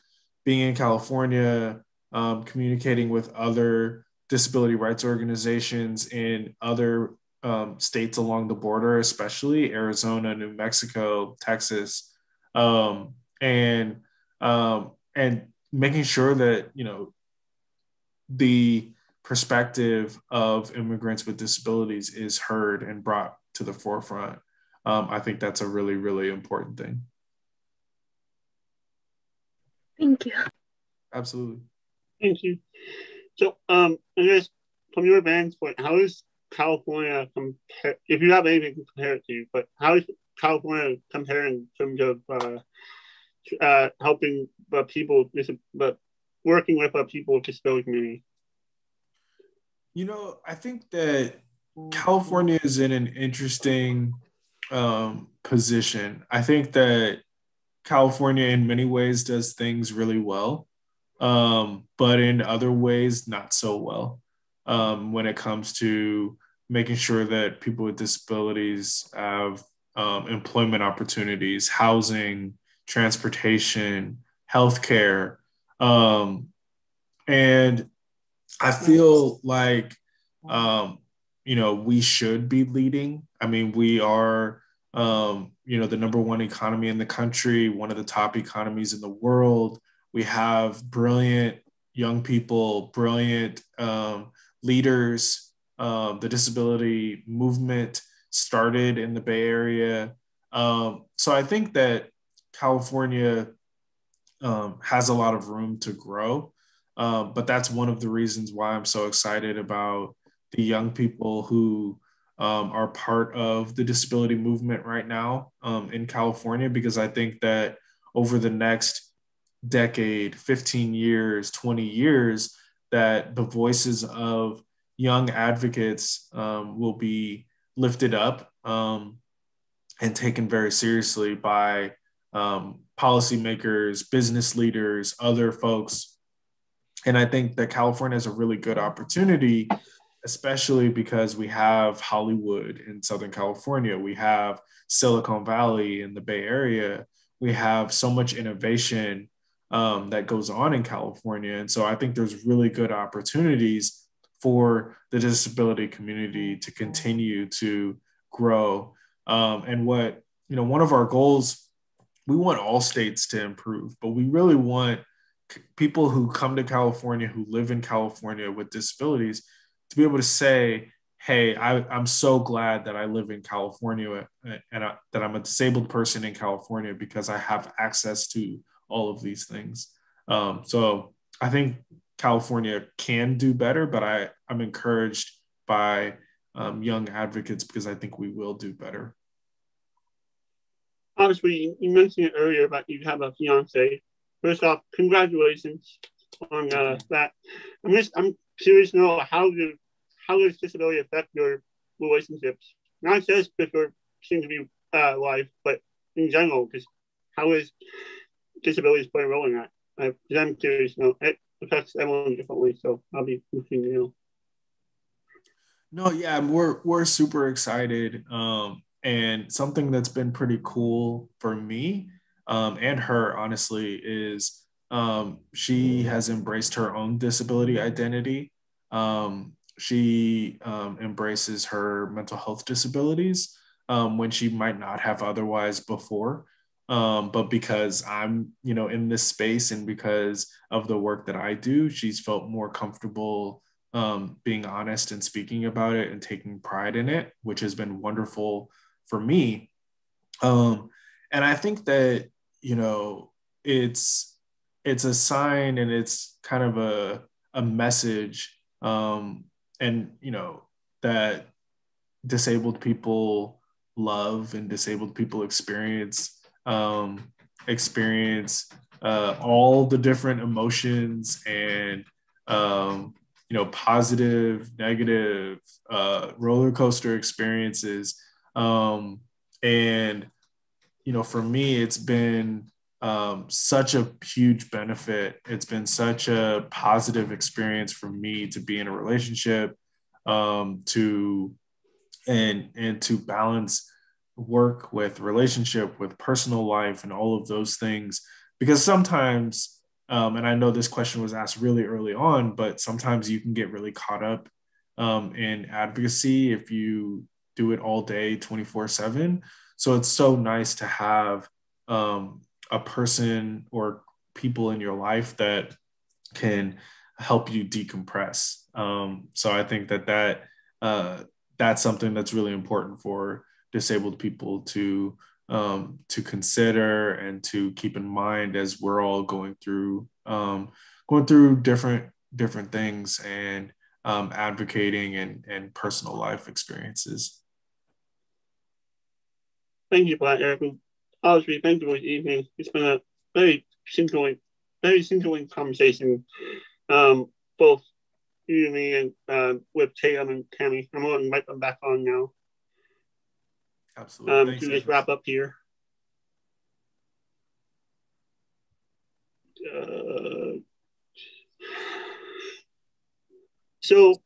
being in California, um, communicating with other disability rights organizations in other um, states along the border, especially Arizona, New Mexico, Texas, um, and um, and making sure that you know the perspective of immigrants with disabilities is heard and brought to the forefront. Um, I think that's a really, really important thing. Thank you. Absolutely. Thank you. So, um, I guess from your vantage point, how is California compare? If you have anything to compare it to, but how is California comparing in terms of uh, uh, helping uh, people, but working with uh, people with disability community? You know, I think that California is in an interesting um, position. I think that California, in many ways, does things really well um, but in other ways, not so well um, when it comes to making sure that people with disabilities have um, employment opportunities, housing, transportation, healthcare. Um, and I feel like, um, you know, we should be leading. I mean, we are, um, you know, the number one economy in the country, one of the top economies in the world. We have brilliant young people, brilliant um, leaders. Um, the disability movement started in the Bay Area. Um, so I think that California um, has a lot of room to grow. Um, but that's one of the reasons why I'm so excited about the young people who um, are part of the disability movement right now um, in California, because I think that over the next decade, 15 years, 20 years, that the voices of young advocates um, will be lifted up um, and taken very seriously by um, policymakers, business leaders, other folks. And I think that California is a really good opportunity, especially because we have Hollywood in Southern California, we have Silicon Valley in the Bay Area, we have so much innovation um, that goes on in California. And so I think there's really good opportunities for the disability community to continue to grow. Um, and what, you know, one of our goals, we want all states to improve, but we really want people who come to California, who live in California with disabilities, to be able to say, hey, I, am so glad that I live in California and I, that I'm a disabled person in California because I have access to all of these things. Um, so I think California can do better, but I, I'm encouraged by um, young advocates because I think we will do better. Obviously, you mentioned it earlier about you have a fiance. First off, congratulations on uh, that. I'm just I'm curious to know how do how does disability affect your relationships? Not just with your soon to be uh, wife, but in general. Because how is disabilities play a role in that? I, I'm curious. You know, it affects everyone differently, so I'll be looking. You know. No, yeah, we're we're super excited. Um, and something that's been pretty cool for me um, and her, honestly, is um, she has embraced her own disability identity. Um, she um, embraces her mental health disabilities um, when she might not have otherwise before. Um, but because I'm, you know, in this space and because of the work that I do, she's felt more comfortable being honest and speaking about it and taking pride in it, which has been wonderful for me. And I think that you know it's it's a sign and it's kind of a a message um, and you know that disabled people love and disabled people experience um, experience uh, all the different emotions and um, you know positive negative uh, roller coaster experiences um, and you know for me it's been um, such a huge benefit. It's been such a positive experience for me to be in a relationship um, to and and to balance work with relationship with personal life and all of those things. Because sometimes um, and i know this question was asked really early on but sometimes you can get really caught up um, in advocacy if you do it all day 24 7 so it's so nice to have um, a person or people in your life that can help you decompress um, so i think that that uh, that's something that's really important for disabled people to um, to consider and to keep in mind as we're all going through um, going through different different things and um, advocating and, and personal life experiences. Thank you for that, Eric. Obviously, thank you for the evening. It's been a very scintillating, very scintillating conversation, um, both you and me and uh, with Tatum and Tammy. I'm going to invite them back on now. Absolutely. Um, Thanks, to just wrap up here. Uh, so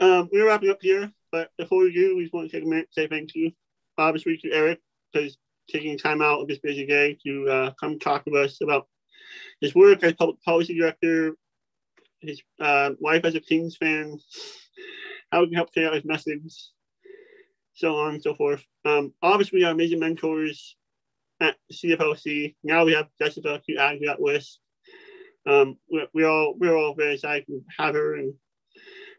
um, we're wrapping up here, but before we do, we just want to take a minute to say thank you, obviously to Eric, because taking time out of his busy day to uh, come talk to us about his work as public policy director, his uh, wife as a Kings fan, how we can help carry out his message, so on and so forth. Um, obviously, have amazing mentors at CFILC. Now we have Jessica to add to that list. Um, we're, we're all we're all very excited to have her and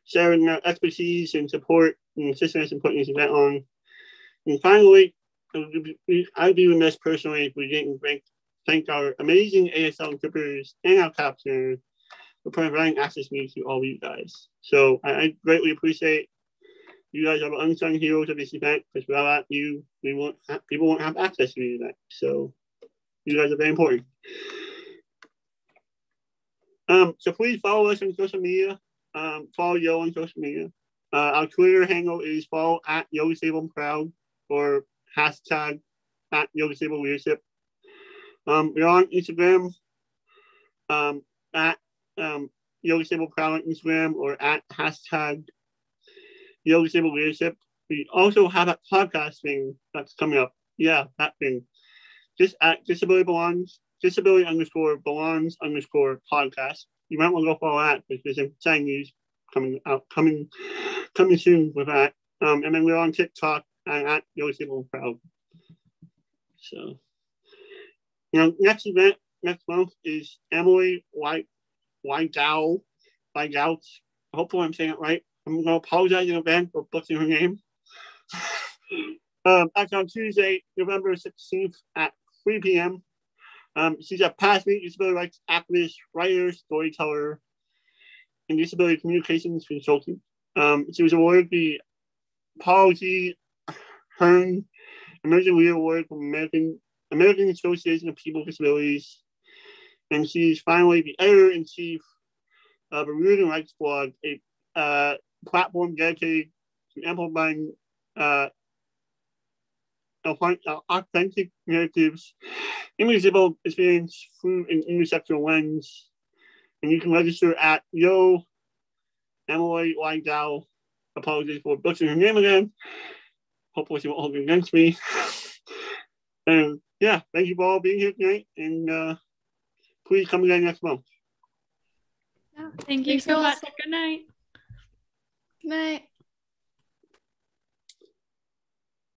sharing our expertise and support and assistance in putting this event on. And finally, I'd be remiss personally if we didn't thank, our amazing ASL interpreters and our captioners for providing access to me to all of you guys. So I, I greatly appreciate you guys are unsung heroes of this event because without you, we won't people won't have access to the event. So you guys are very important. Um, so please follow us on social media. Um, follow Yo on social media. Uh, our Twitter handle is follow at Yo Disabled Proud or hashtag at Yo Disabled Leadership. Um, we're on Instagram um, at um, Yo Disabled Proud on Instagram or at hashtag Yo Disabled Leadership. We also have a podcast thing that's coming up. Yeah, that thing. Just at Disability Belongs, Disability underscore belongs underscore podcast. You might want to go follow that because there's exciting news coming out, coming, coming soon with that. Um, and then we're on TikTok at Yo Disabled Proud. So, you know, next event next month is Emily White White Whiteout, Whiteout. Hopefully, I'm saying it right. I'm going to apologize in advance for butchering her name. (laughs) um, that's on Tuesday, November 16th at 3 p.m. Um, she's a past disability rights activist, writer, storyteller, and disability communications consultant. Um, she was awarded the Policy Hearne Leader Award from American American Association of People with Disabilities, and she's finally the editor in chief of a Rooted in Rights blog, a uh, platform dedicated to amplifying uh, authentic narratives, about experience through an intersectional lens. And you can register at Yo Emily Wydell. Apologies for butchering her name again. Hopefully she won't hold it against me. and yeah, thank you for all being here tonight. And uh, please come again next month. Yeah, thank you so much. Good night. Good night.